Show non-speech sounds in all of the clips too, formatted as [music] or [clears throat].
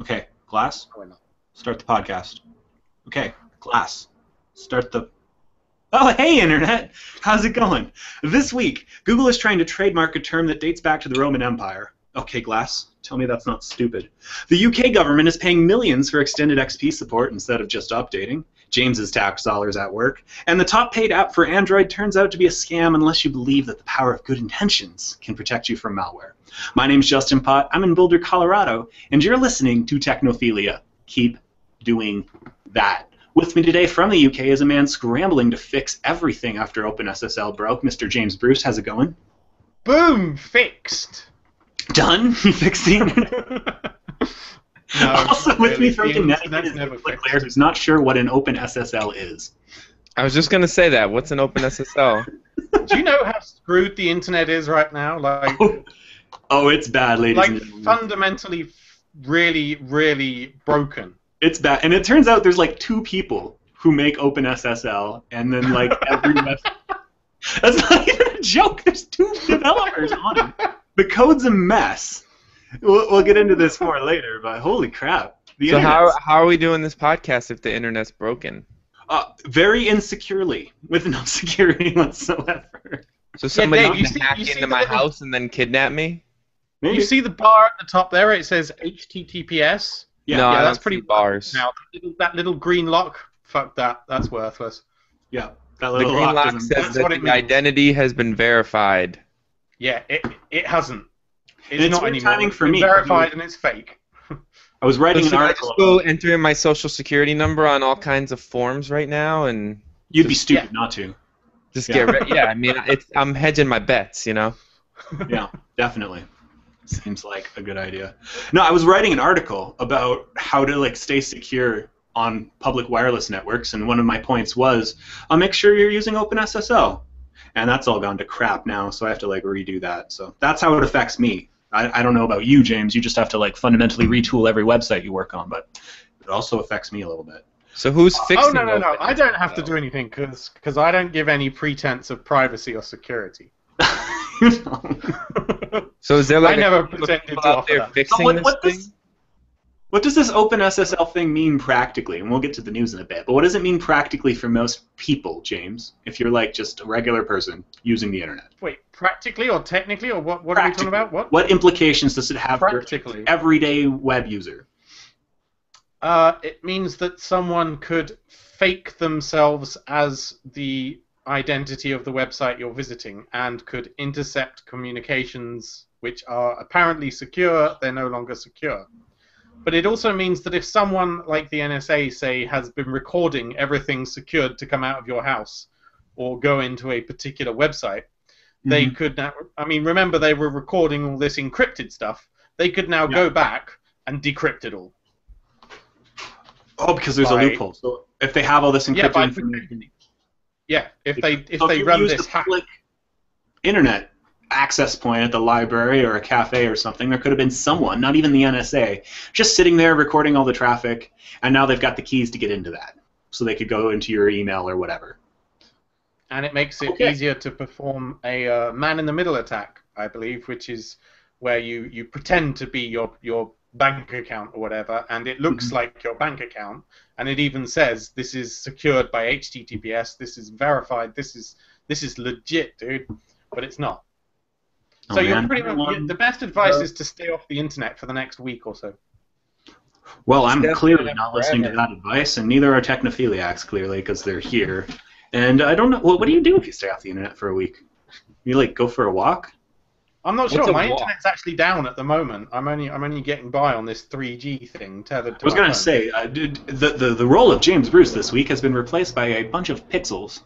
Okay, Glass, Oh, start the podcast. Okay, Glass, start the. Oh, hey, Internet! How's it going? This week, Google is trying to trademark a term that dates back to the Roman Empire. Okay, Glass, tell me that's not stupid. The UK government is paying millions for extended XP support instead of just updating. James's tax dollars at work. And the top paid app for Android turns out to be a scam unless you believe that the power of good intentions can protect you from malware. My name's Justin Pot. I'm in Boulder, Colorado, and you're listening to Technophilia. Keep doing that. With me today from the UK is a man scrambling to fix everything after OpenSSL broke. Mr. James Bruce, how's it going? Boom! Fixed. Done? You [laughs] fixed the internet? [laughs] No, [laughs] also not with really. me from The Connecticut is never Nick fixed. Claire, who's not sure what an OpenSSL is. I was just gonna say that. What's an OpenSSL? [laughs] Do you know how screwed the internet is right now? Like, Oh, [laughs] oh it's bad, ladies like and gentlemen. fundamentally, really, really broken. It's bad, and it turns out there's like two people who make OpenSSL, and then like every web. That's not even a joke. There's two developers on it. The code's a mess. We'll, we'll get into this more later, but holy crap! The so how how are we doing this podcast if the internet's broken? uh, very insecurely, with no [laughs] security whatsoever. So somebody Dave, can you see- hack you see into my little- house and then kidnap me? Maybe. You see the bar at the top there? It says HTTPS. yeah, no, yeah, I that's don't pretty see bars. Now that little, that little green lock. Fuck that. That's worthless. yeah. That The little green lock doesn't- says That's that what the it means. identity has been verified. Yeah, it it hasn't. It's, And it's not weird anymore. timing for been me. Verified and it's fake. [laughs] I was So writing should an I article. just go about- enter in my social security number on all kinds of forms right now and You'd be stupid yeah. not to. just Yeah. get rid? Yeah, I mean, [laughs] it's, I'm hedging my bets, you know. [laughs] Yeah, definitely. Seems like a good idea. No, I was writing an article about how to like stay secure on public wireless networks, and one of my points was, uh, make sure you're using OpenSSL, and that's all gone to crap now. So I have to like redo that. So that's how it affects me. I, I don't know about you, James. You just have to like fundamentally retool every website you work on, but it also affects me a little bit. So who's oh, fixing? oh no no no! I don't have to do anything because I don't give any pretense of privacy or security. [laughs] [laughs] So is there like I a never group of pretended people to offer there that. So fixing what, this what thing? What does this open SSL thing mean practically? And we'll get to the news in a bit. But what does it mean practically for most people, James? If you're like just a regular person using the internet, Wait, practically or technically or what? What are we talking about? What? what implications does it have for everyday web user? Uh, it means that someone could fake themselves as the identity of the website you're visiting and could intercept communications which are apparently secure, they're no longer secure. But it also means that if someone like the NSA, say, has been recording everything secured to come out of your house or go into a particular website, they Mhm. could now. I mean, remember, they were recording all this encrypted stuff. They could now Yeah. go back and decrypt it all. oh, because there's by- a loophole. So if they have all this Yeah, encrypted by information, Yeah, if they if so they you run this the hack, public internet access point at the library or a cafe or something, there could have been someone, not even the NSA, just sitting there recording all the traffic, and now they've got the keys to get into that, so they could go into your email or whatever. and it makes it Okay. easier to perform a uh, man-in-the-middle attack, I believe, which is where you, you pretend to be your your bank account or whatever, and it looks Mhm. like your bank account, and it even says this is secured by HTTPS, this is verified, this is this is legit, dude, but it's not. Oh, so you're man. pretty much the best advice uh, is to stay off the internet for the next week or so. Well, I'm Definitely clearly not not listening to that advice, and neither are technophiliacs, clearly, because they're here. And I don't know. Well, what do you do if you stay off the internet for a week? You like go for a walk? I'm not What's sure. a My walk? internet's actually down at the moment. I'm only I'm only getting by on this 3G thing tethered to. I was my gonna phone. say, uh, dude, the, the the role of James Bruce this week has been replaced by a bunch of pixels.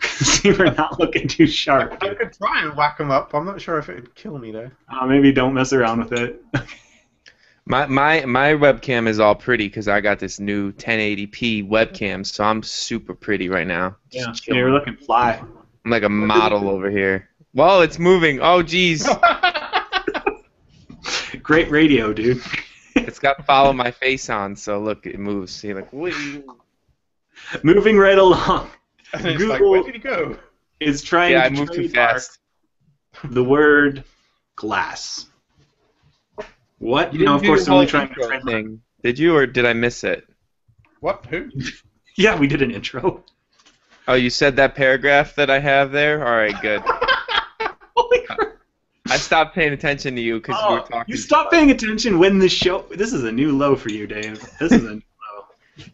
'Cause [laughs] you were not looking too sharp. I could try and whack them up. I'm not sure if it would kill me though. Uh, maybe don't mess around with it. [laughs] My my my webcam is all pretty because I got this new 1080p webcam, so I'm super pretty right now. Just yeah, you're looking fly. I'm like a model over here. Well, it's moving. Oh, geez. [laughs] Great radio, dude. it's got follow my face on, so look, it moves. See, like, whee. Moving right along [laughs] and it's like, Google- where did he go? is trying yeah, I to moved too fast. the word glass. What? You no, didn't of do course, your only trying to intro trademark. thing, did you, or did I miss it? What? Who? [laughs] Yeah, we did an intro. Oh, you said that paragraph that I have there. All right, good. [laughs] Holy uh, crap. I stopped paying attention to you because you were Oh, talking. you stopped paying attention when the show. This is a new low for you, Dave. This is a new low.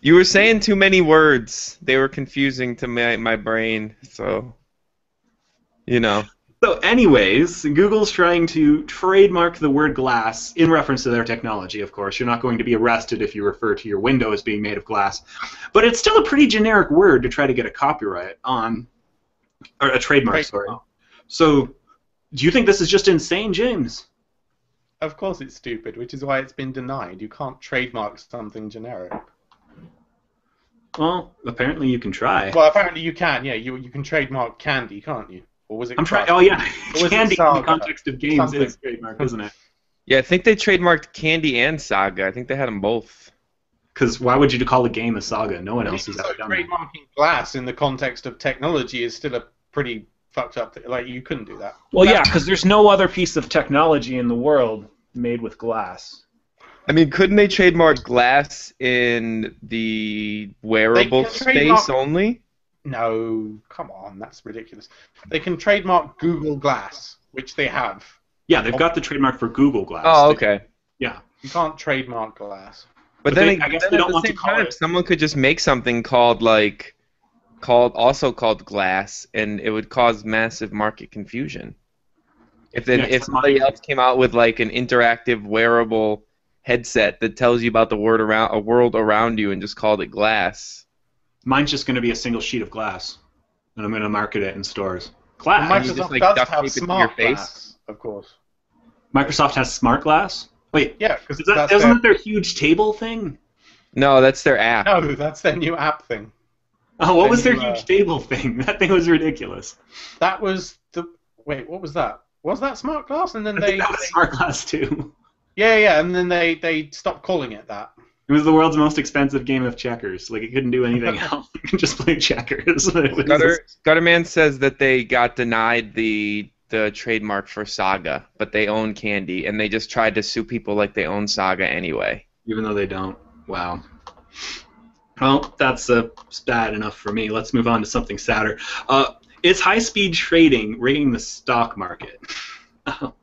You were saying too many words. They were confusing to my my brain. So, you know. So, anyways, Google's trying to trademark the word glass in reference to their technology, of course. You're not going to be arrested if you refer to your window as being made of glass. But it's still a pretty generic word to try to get a copyright on, or a trademark, sorry. Trademark. So, do you think this is just insane, James? Of course it's stupid, which is why it's been denied. You can't trademark something generic. Well, apparently you can try. Well, apparently you can. Yeah, you you can trademark candy, can't you? Or was it? I'm trying. Oh, yeah. Was Candy in the context of games Something. is trademark, isn't it? Yeah, I think they trademarked Candy and Saga. I think they had them both. Because why would you call a game a saga? No one else has ever done that. trademarking glass in the context of technology is still a pretty fucked up. Thing. Like you couldn't do that. Well, yeah, because there's no other piece of technology in the world made with glass. I mean, couldn't they trademark glass in the wearable can space only? No, come on, that's ridiculous. They can trademark Google Glass, which they have. Yeah, they've got the trademark for Google Glass. Oh, They- okay. You can't trademark glass. But, But then, they- I guess then they at don't the want to same call time, it- someone could just make something called like, called also called glass, and it would cause massive market confusion. If then Yeah, if somebody else came out with like an interactive wearable headset that tells you about the word around a world around you and just called it glass. Mine's just going to be a single sheet of glass, and I'm going to market it in stores. Glass. Well, Microsoft just, like, does have tape your smart face? glass, of course. Microsoft has smart glass. Wait, Yeah, because is that, that's isn't that their huge table thing? No, that's their app. no, that's their new app thing. Oh, what was their Then you, uh, huge table thing? [laughs] That thing was ridiculous. That was the wait. What was that? Was that smart glass? And then I they, think that was they- smart glass too. Yeah, yeah, and then they they stopped calling it that. It was the world's most expensive game of checkers. Like it couldn't do anything [laughs] else. You can just play checkers. [laughs] It was Gutter, Gutterman says that they got denied the the trademark for Saga, but they own Candy, and they just tried to sue people like they own Saga anyway. even though they don't. Wow. Well, that's uh, bad enough for me. Let's move on to something sadder. Uh, is high-speed trading rigging the stock market? [laughs]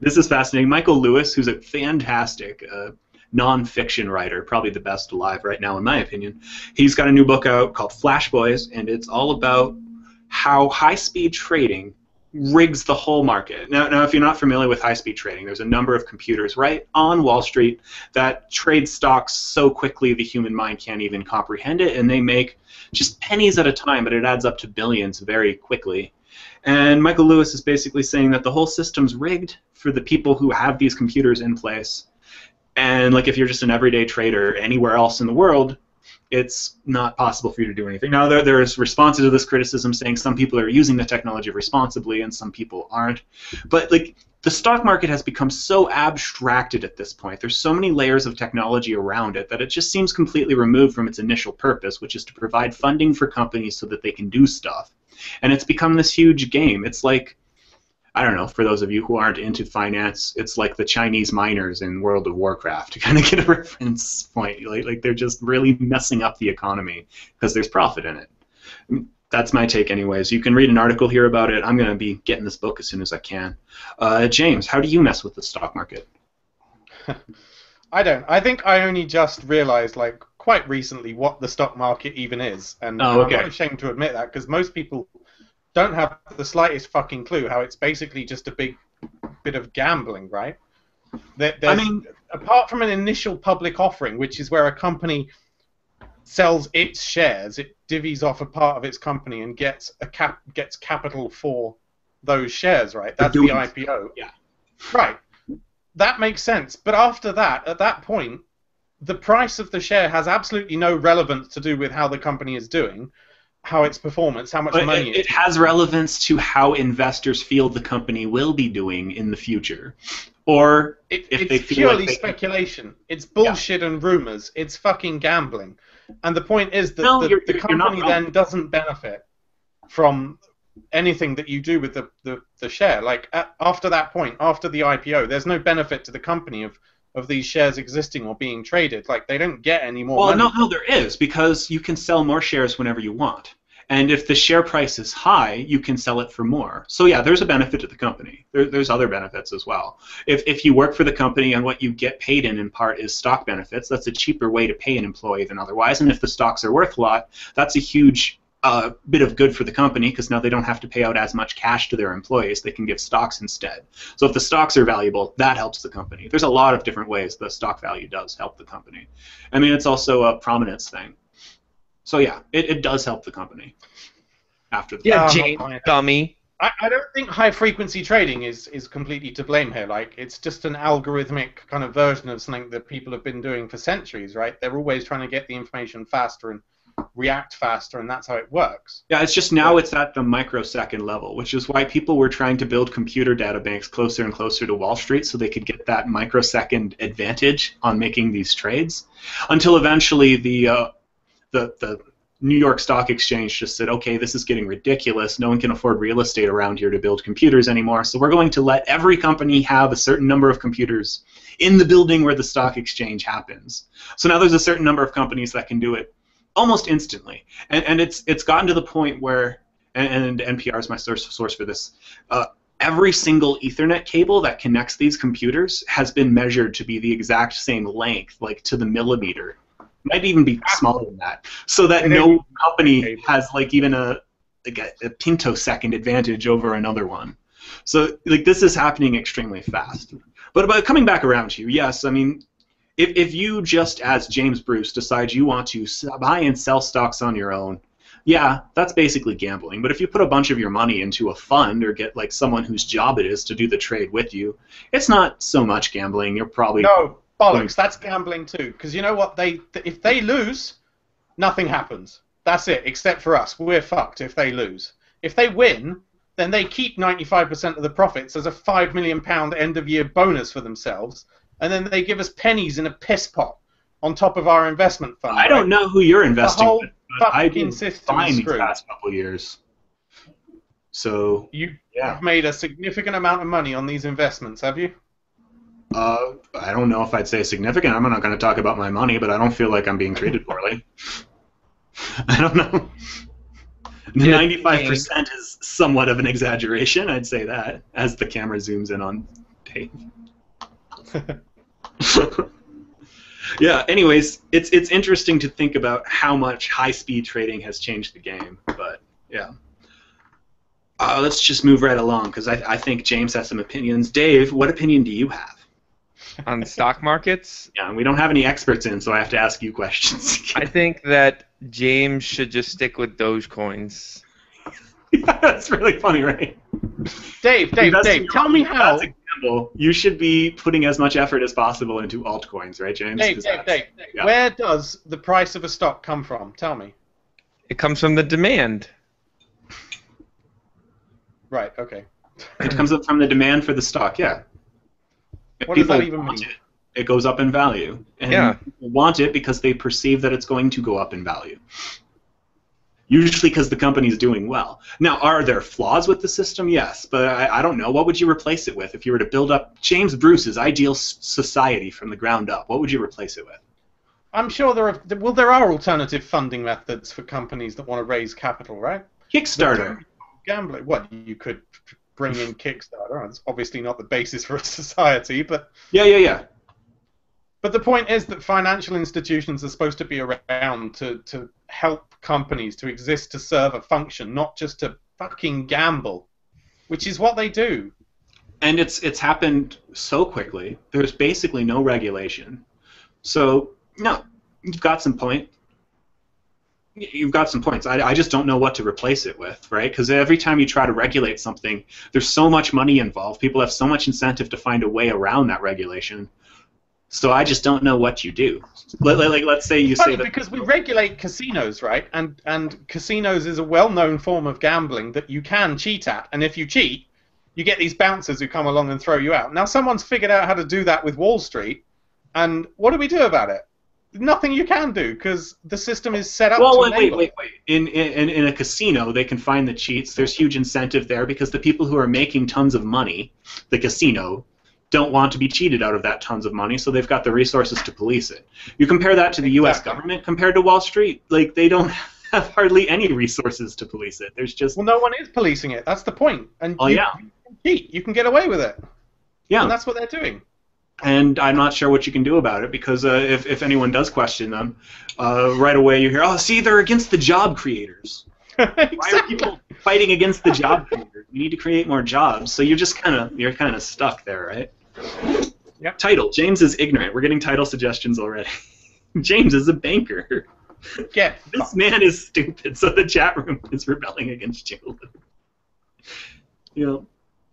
this is fascinating. Michael Lewis, who's a fantastic uh, non-fiction writer, probably the best alive right now, in my opinion, he's got a new book out called Flash Boys, and it's all about how high-speed trading rigs the whole market. Now, now, if you're not familiar with high-speed trading, there's a number of computers right on Wall Street that trade stocks so quickly the human mind can't even comprehend it, and they make just pennies at a time, but it adds up to billions very quickly. And Michael Lewis is basically saying that the whole system's rigged for the people who have these computers in place. And like if you're just an everyday trader anywhere else in the world, it's not possible for you to do anything. Now there there's responses to this criticism saying some people are using the technology responsibly and some people aren't. But like the stock market has become so abstracted at this point. There's so many layers of technology around it that it just seems completely removed from its initial purpose, which is to provide funding for companies so that they can do stuff. And it's become this huge game. It's like I don't know, for those of you who aren't into finance, it's like the Chinese miners in World of Warcraft to [laughs] kind of get a reference point. Like, like they're just really messing up the economy because there's profit in it. That's my take, anyways. You can read an article here about it. I'm going to be getting this book as soon as I can. Uh, James, how do you mess with the stock market? [laughs] I don't. I think I only just realized, like, quite recently what the stock market even is, and Oh, okay. I'm not ashamed to admit that because most people don't have the slightest fucking clue how it's basically just a big bit of gambling, right? There, I mean, apart from an initial public offering, which is where a company sells its shares, it divvies off a part of its company and gets a cap gets capital for those shares, right? That's the IPO. yeah. Right. That makes sense. But after that, at that point, the price of the share has absolutely no relevance to do with how the company is doing, how its performance, how much but money it, it has relevance to how investors feel the company will be doing in the future. Or It, if they it's like purely they- speculation. It's bullshit and rumors. It's fucking gambling. And the point is that No, the, you're- the you're company then doesn't benefit from anything that you do with the, the, the share. Like at, after that point, after the IPO, there's no benefit to the company of of these shares existing or being traded. Like they don't get any more. Well, money. no, no, there is because you can sell more shares whenever you want, and if the share price is high, you can sell it for more. So yeah, there's a benefit to the company. There, there's other benefits as well. If if you work for the company and what you get paid in in part is stock benefits, that's a cheaper way to pay an employee than otherwise. And if the stocks are worth a lot, that's a huge uh, bit of good for the company because now they don't have to pay out as much cash to their employees. They can give stocks instead. So if the stocks are valuable, that helps the company. There's a lot of different ways the stock value does help the company. I mean, it's also a prominence thing. So yeah, it, it does help the company. After the Yeah, Um, I- dummy. I, I don't think high frequency trading is, is completely to blame here. Like it's just an algorithmic kind of version of something that people have been doing for centuries, right? They're always trying to get the information faster and react faster, and that's how it works. Yeah, it's just now it's at the microsecond level, which is why people were trying to build computer data banks closer and closer to Wall Street so they could get that microsecond advantage on making these trades. Until eventually the uh, the the New York Stock Exchange just said, okay, this is getting ridiculous. No one can afford real estate around here to build computers anymore. So we're going to let every company have a certain number of computers in the building where the stock exchange happens. So now there's a certain number of companies that can do it almost instantly, and, and it's it's gotten to the point where, and, and NPR is my source source for this. Uh, every single Ethernet cable that connects these computers has been measured to be the exact same length, like to the millimeter. Might even be smaller than that, so that no company has like even a like a, a pintosecond advantage over another one. So like this is happening extremely fast. But but coming back around to you, yes, I mean if, if you just as James Bruce decide you want to buy and sell stocks on your own, yeah, that's basically gambling. But if you put a bunch of your money into a fund or get like someone whose job it is to do the trade with you, it's not so much gambling. You're probably No bollocks. That's gambling too. Because you know what? They if they lose, nothing happens. That's it. Except for us, we're fucked if they lose. If they win, then they keep 95% of the profits as a five million pound end of year bonus for themselves, and then they give us pennies in a piss pot on top of our investment fund. I don't know who you're investing whole with, but I've been system fine is these past couple of years. So You yeah, have made a significant amount of money on these investments, have you? uh, I don't know if I'd say significant. I'm not going to talk about my money, but I don't feel like I'm being treated poorly. [laughs] I don't know. Yeah, Ninety-five percent is somewhat of an exaggeration. I'd say that as the camera zooms in on Dave. [laughs] yeah. Anyways, it's it's interesting to think about how much high-speed trading has changed the game. But yeah. Uh, let's just move right along because I, I think James has some opinions. Dave, what opinion do you have? [laughs] on the stock markets. Yeah, and we don't have any experts in, so I have to ask you questions. [laughs] I think that James should just stick with Dogecoins. That's really funny, right? Dave, Dave, Dave, tell me your money, how. That's. You should be putting as much effort as possible into altcoins, right, James? Dave, 'Cause Dave, that's- Dave, yeah. where does the price of a stock come from? Tell me. It comes from the demand. Right, okay. It comes up from the demand for the stock, yeah. If What does that even mean? It, it goes up in value. And Yeah. people want it because they perceive that it's going to go up in value. Usually because the company's doing well. Now, are there flaws with the system? Yes, but I, I don't know. What would you replace it with if you were to build up James Bruce's ideal society from the ground up? What would you replace it with? I'm sure there are well there are alternative funding methods for companies that want to raise capital, right? Kickstarter. Gambling. What you could bring in Kickstarter. It's obviously not the basis for a [laughs] society, but Yeah, yeah, yeah. But the point is that financial institutions are supposed to be around to to help companies to exist to serve a function, not just to fucking gamble, which is what they do. and it's it's happened so quickly. There's basically no regulation. So no, you've got some point. You've got some points. I, I just don't know what to replace it with, right? Because every time you try to regulate something, there's so much money involved. People have so much incentive to find a way around that regulation. So I just don't know what you do. Let, let, like, let's say you Funny say that because we regulate casinos, right? And and casinos is a well-known form of gambling that you can cheat at, and if you cheat, you get these bouncers who come along and throw you out. Now someone's figured out how to do that with Wall Street, and what do we do about it? Nothing you can do because the system is set up Well, to wait, wait, wait, wait. In, in in a casino, they can find the cheats. There's huge incentive there because the people who are making tons of money, the casino, don't want to be cheated out of that tons of money, so they've got the resources to police it. You compare that to the U.S. Exactly. government compared to Wall Street, like they don't [laughs] have hardly any resources to police it. There's just Well, no one is policing it. That's the point. And Oh, you, yeah. you can cheat. You can get away with it. yeah, And that's what they're doing. and I'm not sure what you can do about it because uh, if if anyone does question them, uh, right away you hear, oh, see, they're against the job creators. [laughs] Why are people fighting against the job creators? We need to create more jobs. So you're just kind of you're kind of stuck there, right? Yep. Title: James is ignorant. We're getting title suggestions already. [laughs] James is a banker. Get This man is stupid. So the chat room is rebelling against Jalen. You know,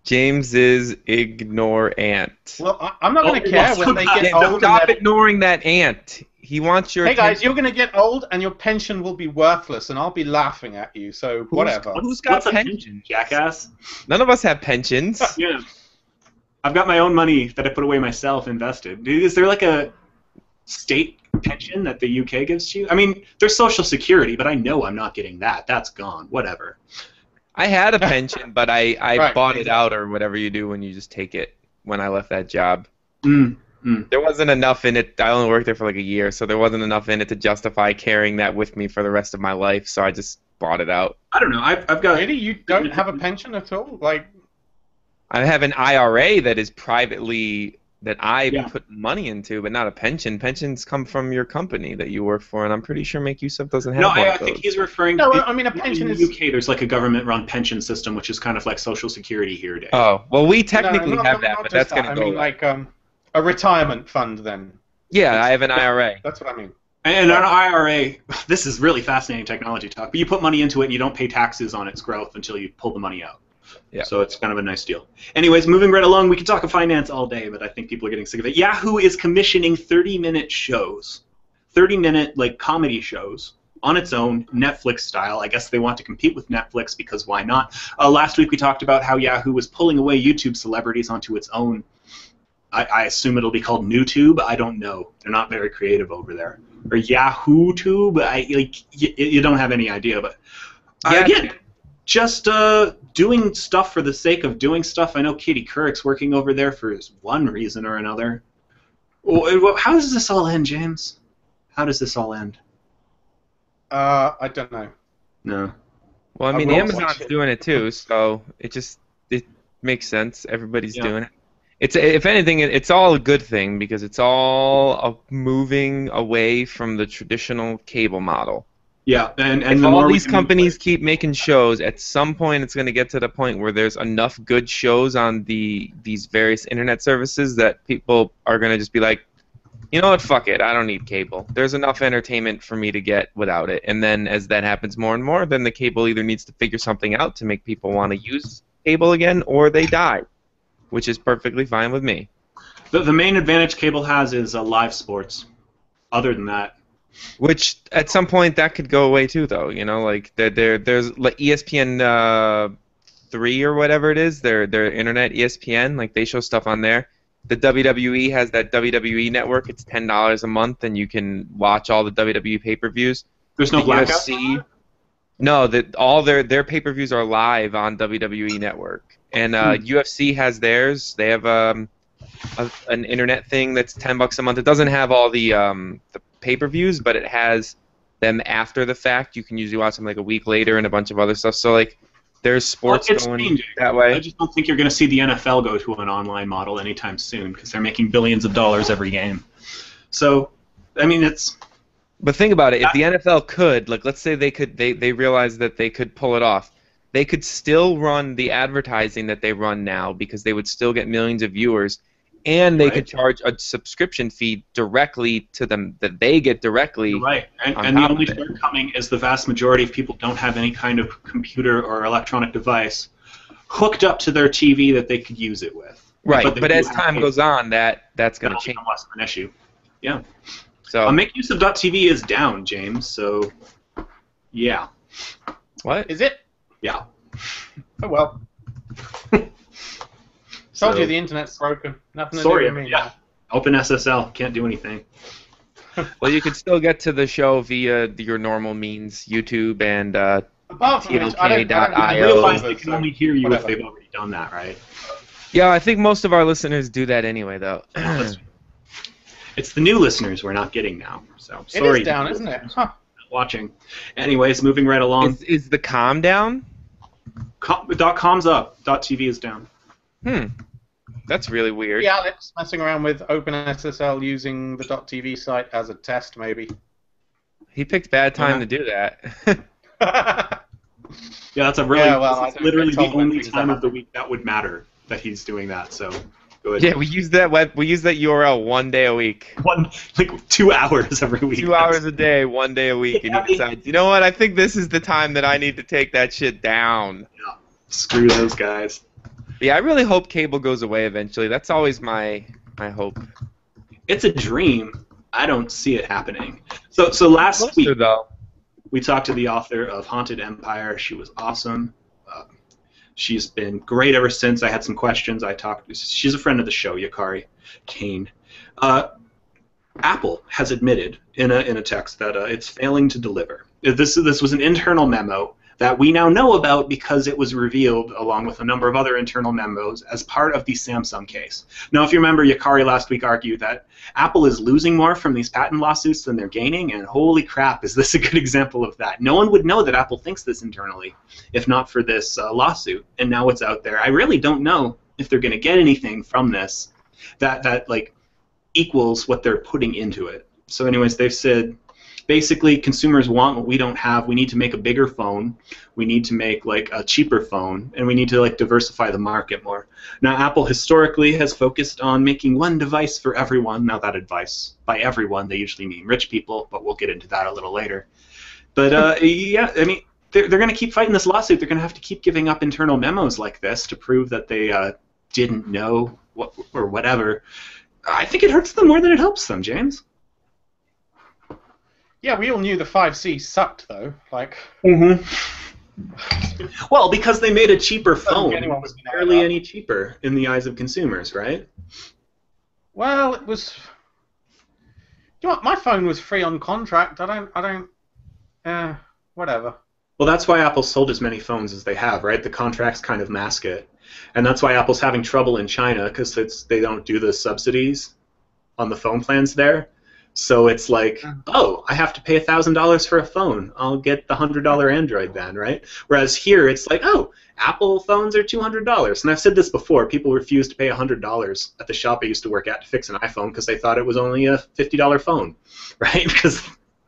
James is ignore ant. Well, I, I'm not going Oh, to care well, when they yeah, get Yeah, old. stop and they're- ignoring that ant. He wants your Hey guys, attention. you're going to get old and your pension will be worthless, and I'll be laughing at you. So whatever. Who's got what's a pension? pension, jackass? None of us have pensions. [laughs] Yeah. I've got my own money that I put away myself invested. Is there like a state pension that the UK gives to you? I mean, there's Social Security, but I know I'm not getting that. That's gone. Whatever. I had a pension, but I, I Right, bought it out or whatever you do when you just take it when I left that job. Mm. There wasn't enough in it. I only worked there for like a year, so there wasn't enough in it to justify carrying that with me for the rest of my life, so I just bought it out. I don't know. I've, I've got. Really, you don't have a pension at all? Like, I have an IRA that is privately that I Yeah. put money into, but not a pension. Pensions come from your company that you work for, and I'm pretty sure MakeUseOf doesn't have No, one I, I think he's referring no, to. I mean a in pension the is. UK, there's like a government-run pension system, which is kind of like Social Security here. Dave. Oh well, we technically no, have no, that, but that's that. gonna go. I go. mean, like um, a retirement fund. Then yeah, I have an IRA. that's what I mean. And an IRA, [laughs] this is really fascinating technology talk, but you put money into it and you don't pay taxes on its growth until you pull the money out. Yeah. So it's kind of a nice deal. Anyways, moving right along, we could talk of finance all day, but I think people are getting sick of it. Yahoo is commissioning 30-minute shows, 30-minute like comedy shows on its own, Netflix style. I guess they want to compete with Netflix because why not? Uh, last week we talked about how Yahoo was pulling away YouTube celebrities onto its own. I, I assume it'll be called NewTube. I don't know. They're not very creative over there or Yahoo Tube. I like y- you don't have any idea, but uh, Yeah. again, just uh, doing stuff for the sake of doing stuff. I know Katie Couric's working over there for one reason or another. Wh- wh- How does this all end, James? How does this all end? Uh, I don't know. No. Well, I I mean, will Amazon's it. doing it too, so it just it makes sense. Everybody's Yeah. doing it. It's if anything, it's all a good thing because it's all a moving away from the traditional cable model. Yeah, and and the all these companies keep making shows, at some point it's going to get to the point where there's enough good shows on the these various internet services that people are going to just be like, you know what, fuck it, I don't need cable. There's enough entertainment for me to get without it. And then as that happens more and more, then the cable either needs to figure something out to make people want to use cable again, or they die, which is perfectly fine with me. the, the main advantage cable has is uh, live sports. Other than that, Which at some point that could go away too, though. You know, like there, there there's like ESPN uh, three or whatever it is. Their their internet ESPN, like they show stuff on there. The WWE has that WWE network. It's ten dollars a month, and you can watch all the WWE pay per views. there's no The blackout. UFC No, that all their their pay per views are live on WWE Network, and uh, Hmm. UFC has theirs. They have um, a, an internet thing that's ten bucks a month. It doesn't have all the um, the pay per views, but it has them after the fact. You can usually watch them like a week later and a bunch of other stuff. So like, there's sports it's going changing. that way. I just don't think you're going to see the NFL go to an online model anytime soon because they're making billions of dollars every game. So, I mean, it's But think about it. If the NFL could, like, let's say they could, they they realize that they could pull it off. They could still run the advertising that they run now because they would still get millions of viewers, and they Right. could charge a subscription fee directly to them that they get directly. You're right. And, on and the only of it. shortcoming is the vast majority of people don't have any kind of computer or electronic device hooked up to their TV that they could use it with. Right. But But, as time goes on, that that's going to change. less of an issue. Yeah. So Uh, make use of .tv is down, James. So, yeah, what? Is it? yeah. Oh well. So, Told you the internet's broken. Nothing to Sorry, do with me. yeah. Open SSL can't do anything. [laughs] Well, you could still get to the show via your normal means, YouTube and uh, Apart I I TLK.io. Realize they can only hear you whatever. if they've already done that, right? Yeah, I think most of our listeners do that anyway, though. [clears throat] it's the new listeners we're not getting now. So It sorry. is down, isn't it? Huh. Watching. Anyways, moving right along. is, is the calm down? Com- dot com's up. Dot TV is down. Hmm. That's really weird. Yeah, Alex messing around with OpenSSL using the .tv site as a test, maybe. He picked bad time Uh-huh. to do that. [laughs] Yeah, that's a really. Yeah, well, I this is don't literally the only things time of the week that would matter that he's doing that. So good. yeah, we use that web. We use that URL one day a week, One like two hours every week. two hours a day, one day a week, and he decides, you know what? I think this is the time that I need to take that shit down. Yeah. Screw those guys. Yeah, I really hope cable goes away eventually. That's always my my hope. It's a dream. I don't see it happening. So so last week though. we talked to the author of Haunted Empire. She was awesome. Uh, she's been great ever since. I had some questions. I talked. She's a friend of the show, Yukari Kane. Uh, Apple has admitted in a in a text that uh, it's failing to deliver. This this was an internal memo that we now know about because it was revealed along with a number of other internal memos as part of the Samsung case. Now, if you remember, Yukari last week argued that Apple is losing more from these patent lawsuits than they're gaining, and holy crap, is this a good [laughs] example of that? No one would know that Apple thinks this internally if not for this uh, lawsuit, and now it's out there. I really don't know if they're going to get anything from this that that like equals what they're putting into it. So, anyways, they've said basically consumers want what we don't have. We need to make a bigger phone. We need to make like a cheaper phone, and we need to like diversify the market more. Now, Apple historically has focused on making one device for everyone. Now, that advice by everyone, they usually mean rich people, but we'll get into that a little later. But uh, [laughs] yeah, I mean, they're, they're going to keep fighting this lawsuit. They're going to have to keep giving up internal memos like this to prove that they uh, didn't know what, or whatever. I think it hurts them more than it helps them, James. Yeah, we all knew the 5C sucked, though. Like, Mm-hmm. Well, because they made a cheaper phone. anyone It was barely any cheaper in the eyes of consumers, right? well, it was. You know what? My phone was free on contract. I don't. I don't. Uh, whatever. Well, that's why Apple sold as many phones as they have, right? The contracts kind of mask it, and that's why Apple's having trouble in China because it's they don't do the subsidies on the phone plans there. So it's like, Mm. oh, I have to pay thousand dollars for a phone. I'll get the hundred dollar Android then, right? Whereas here it's like, oh, Apple phones are two hundred dollars. And I've said this before. People refuse to pay hundred dollars at the shop I used to work at to fix an iPhone because they thought it was only a fifty dollar phone, [laughs] right? Because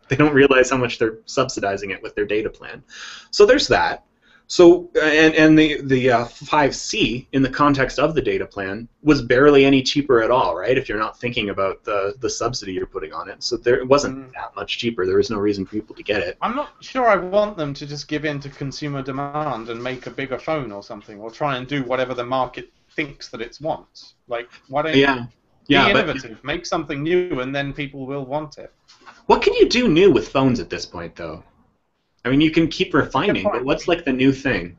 they don't realize how much they're subsidizing it with their data plan. So there's that. So and and the the uh, 5C in the context of the data plan was barely any cheaper at all, right? If you're not thinking about the the subsidy you're putting on it, so there it wasn't Mm. that much cheaper. There was no reason for people to get it. I'm not sure I want them to just give in to consumer demand and make a bigger phone or something, or try and do whatever the market thinks that it wants. Like, why don't Yeah, be yeah. But innovative, make something new, and then people will want it. what can you do new with phones at this point, though? I mean, you can keep refining, but what's like the new thing?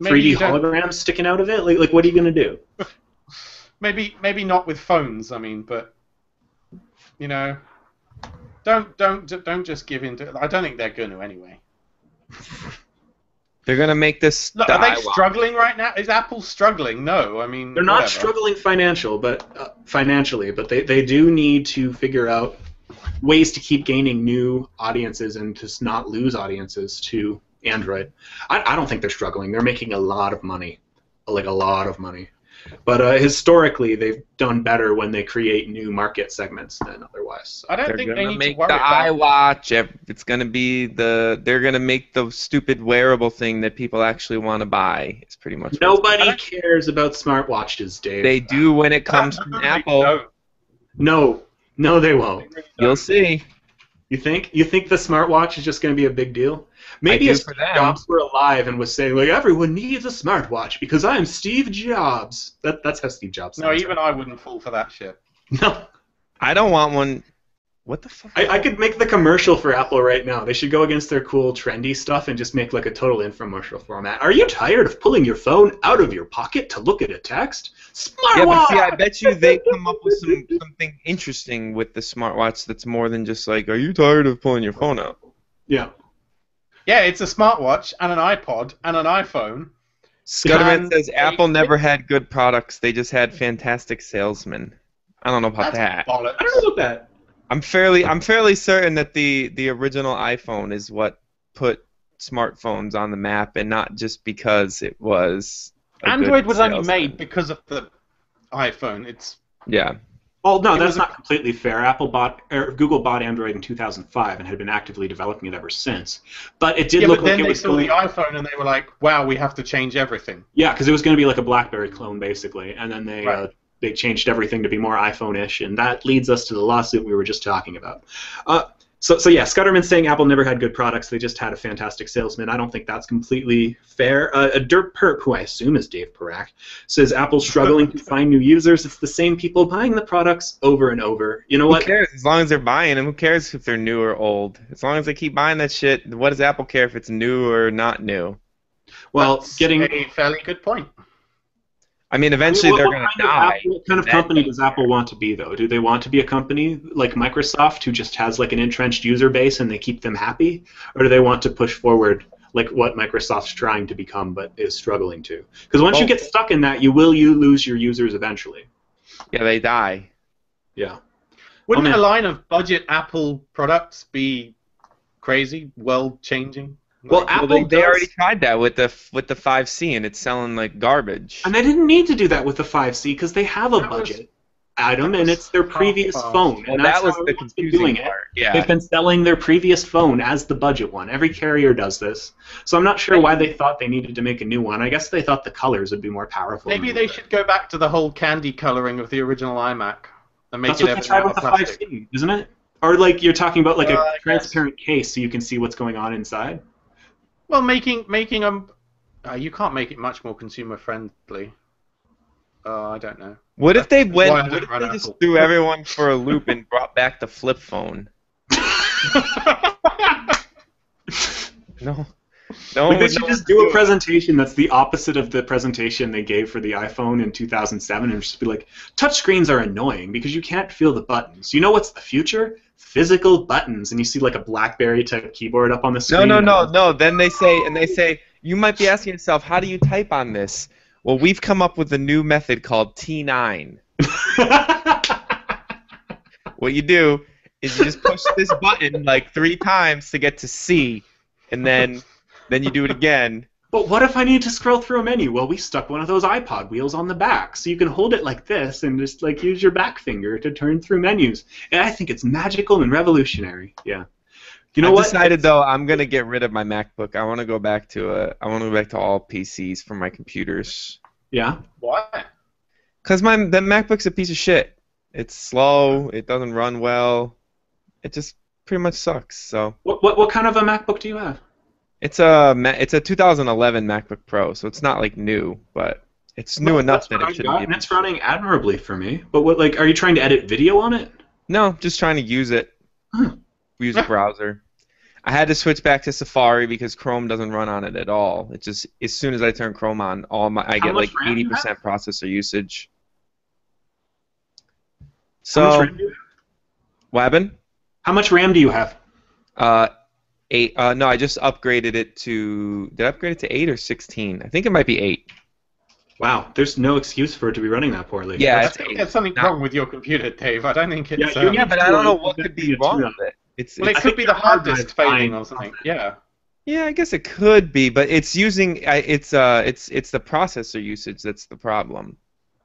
Maybe 3D holograms sticking out of it? Like, like what are you gonna do? [laughs] maybe maybe not with phones. I mean, but you know, don't don't don't just give in to. I don't think they're going to anyway. They're gonna make this. Look, are die they while- struggling right now? Is Apple struggling? No, I mean They're not whatever. struggling financial, but uh, financially, but they, they do need to figure out ways to keep gaining new audiences and to not lose audiences to Android. I, I don't think they're struggling. They're making a lot of money, like a lot of money. But uh, historically, they've done better when they create new market segments than otherwise. I don't They're think they gonna need make to worry the about. iWatch. It's gonna be the. They're gonna make the stupid wearable thing that people actually want to buy. It's pretty much. Nobody cares about smartwatches, Dave. They do when it comes from [laughs] Apple. No, no, no, they won't. You'll see. You think? You think the smartwatch is just going to be a big deal? Maybe do if for Steve. Jobs were alive and was saying like everyone needs a smartwatch because I'm Steve Jobs. That that's how Steve Jobs. No, sounds, even I wouldn't fall for that shit. no. I don't want one. What the fuck? I, I could make the commercial for Apple right now. They should go against their cool, trendy stuff and just make like a total infomercial format. Are you tired of pulling your phone out of your pocket to look at a text? Smartwatch. Yeah, but see, I bet you they come up with some [laughs] something interesting with the smartwatch that's more than just like, "Are you tired of pulling your phone out?" Yeah. Yeah, it's a smartwatch and an iPod and an iPhone Scudderman And says Apple never had good products; they just had fantastic salesmen. I don't know about That's that. bollocks. I don't know about that. I'm fairly I'm fairly certain that the the original iPhone is what put smartphones on the map, and not just because it was. a good Android was only salesman. made because of the iPhone. It's Yeah. Well, no, that's not completely fair. Apple bought, or Google bought Android in 2005 and had been actively developing it ever since. But it did yeah, look but then like it they was saw going, the iPhone and they were like, "Wow, we have to change everything." yeah, because it was going to be like a BlackBerry clone basically, and then they uh, Right. They changed everything to be more iPhone-ish, and that leads us to the lawsuit we were just talking about. Uh, so, so yeah, Scudderman's saying Apple never had good products; they just had a fantastic salesman. I don't think that's completely fair. Uh, a Dirt Perp, who I assume is Dave Parrack, says Apple's struggling to find new users. It's the same people buying the products over and over. You know Who what? cares? As long as they're buying them, who cares if they're new or old? As long as they keep buying that shit, what does Apple care if it's new or not new? Well, That's getting a fairly good point. I mean, eventually What- they're gonna kind of die. Apple- what kind of company does Apple want to be, though? Do they want to be a company like Microsoft, who just has like an entrenched user base and they keep them happy, or do they want to push forward like what Microsoft's trying to become but is struggling to? Because once you get stuck in that, you will you lose your users eventually. Yeah, they die. Yeah. Wouldn't Oh, a line of budget Apple products be crazy, world changing? Well, Well, Apple they, they already tried that with the with the 5C, and it's selling like garbage. And they didn't need to do that with the 5C because they have a That was- budget item that and it's their previous fast. phone. well, and that's that was how the confusing doing it. part. Yeah. They've been selling their previous phone as the budget one. Every carrier does this. So I'm not sure why they thought they needed to make a new one. I guess they thought the colors would be more powerful. Maybe they should go back to the whole candy coloring of the original iMac and make That's it what they tried with the 5C, isn't it? Or like you're talking about like Uh, I a guess. transparent case so you can see what's going on inside. Well, making making them, uh, you can't make it much more consumer friendly. Uh, I don't know. What if they That's why I went? don't What if run they just Apple. threw everyone for a loop and brought back the flip phone? [laughs] No. No. like they should knows just do a presentation that's the opposite of the presentation they gave for the iPhone in 2007 and just be like, touchscreens are annoying because you can't feel the buttons. You know what's the future? Physical buttons. And you see like a BlackBerry type keyboard up on the screen. No, no, no, no. Then they say, and they say, you might be asking yourself, how do you type on this? Well, we've come up with a new method called T9. [laughs] What you do is you just push this button like three times to get to C, and then then you do it again. But what if I need to scroll through a menu? Well, we stuck one of those iPod wheels on the back, so you can hold it like this and just like use your back finger to turn through menus. And I think it's magical and revolutionary. Yeah. You know I what? decided though I'm gonna get rid of my MacBook. I want to go back to a. I want to go back to all PCs for my computers. Yeah. Why? Cause my the MacBook's a piece of shit. It's slow. It doesn't run well. It just pretty much sucks. So What, what what kind of a MacBook do you have? It's a it's a 2011 MacBook Pro, so it's not like new, but it's new Well, enough that it shouldn't got, be. and it's running admirably for me. But what like are you trying to edit video on it? No, just trying to use it. Huh. Use a [laughs] browser. I had to switch back to Safari because Chrome doesn't run on it at all. It just as soon as I turn Chrome on, all my I How get like RAM do you 80% processor usage. How much So, RAM do you have? Wabin? How much RAM do you have? Uh, eight. Uh, no, I just upgraded it to. Did I upgrade it to eight or 16? I think it might be eight. Wow, there's no excuse for it to be running that poorly. Yeah, I it's think there's something Not- wrong with your computer, Dave. I don't think it's. Yeah, um, Yeah, but I don't know what could be wrong with it. It's, well, it it's I could be the hard hard disk failing or something. Yeah. yeah, I guess it could be, but it's using. It's uh, it's it's the processor usage that's the problem.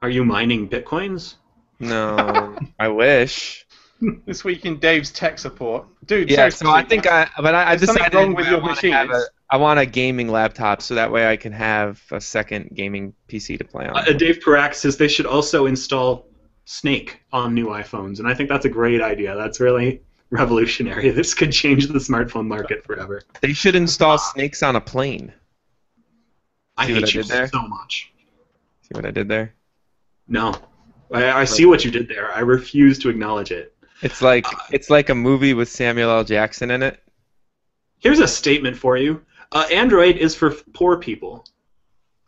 Are you mining bitcoins? No, I wish. [laughs] This week in Dave's tech support, dude. Yeah, so I think I, but I, I There's something decided wrong with I your wanna machine. have I want a gaming laptop so that way I can have a second gaming PC to play on. Uh, Dave Parrack says they should also install Snake on new iPhones, and I think that's a great idea. That's really [laughs] revolutionary. This could change the smartphone market forever. They should install snakes on a plane. I See what hate I you did there? so much. See what I did there? No, I, I see what you did there. I refuse to acknowledge it. It's like Uh, it's like a movie with Samuel L. Jackson in it. Here's a statement for you. Uh, Android is for poor people.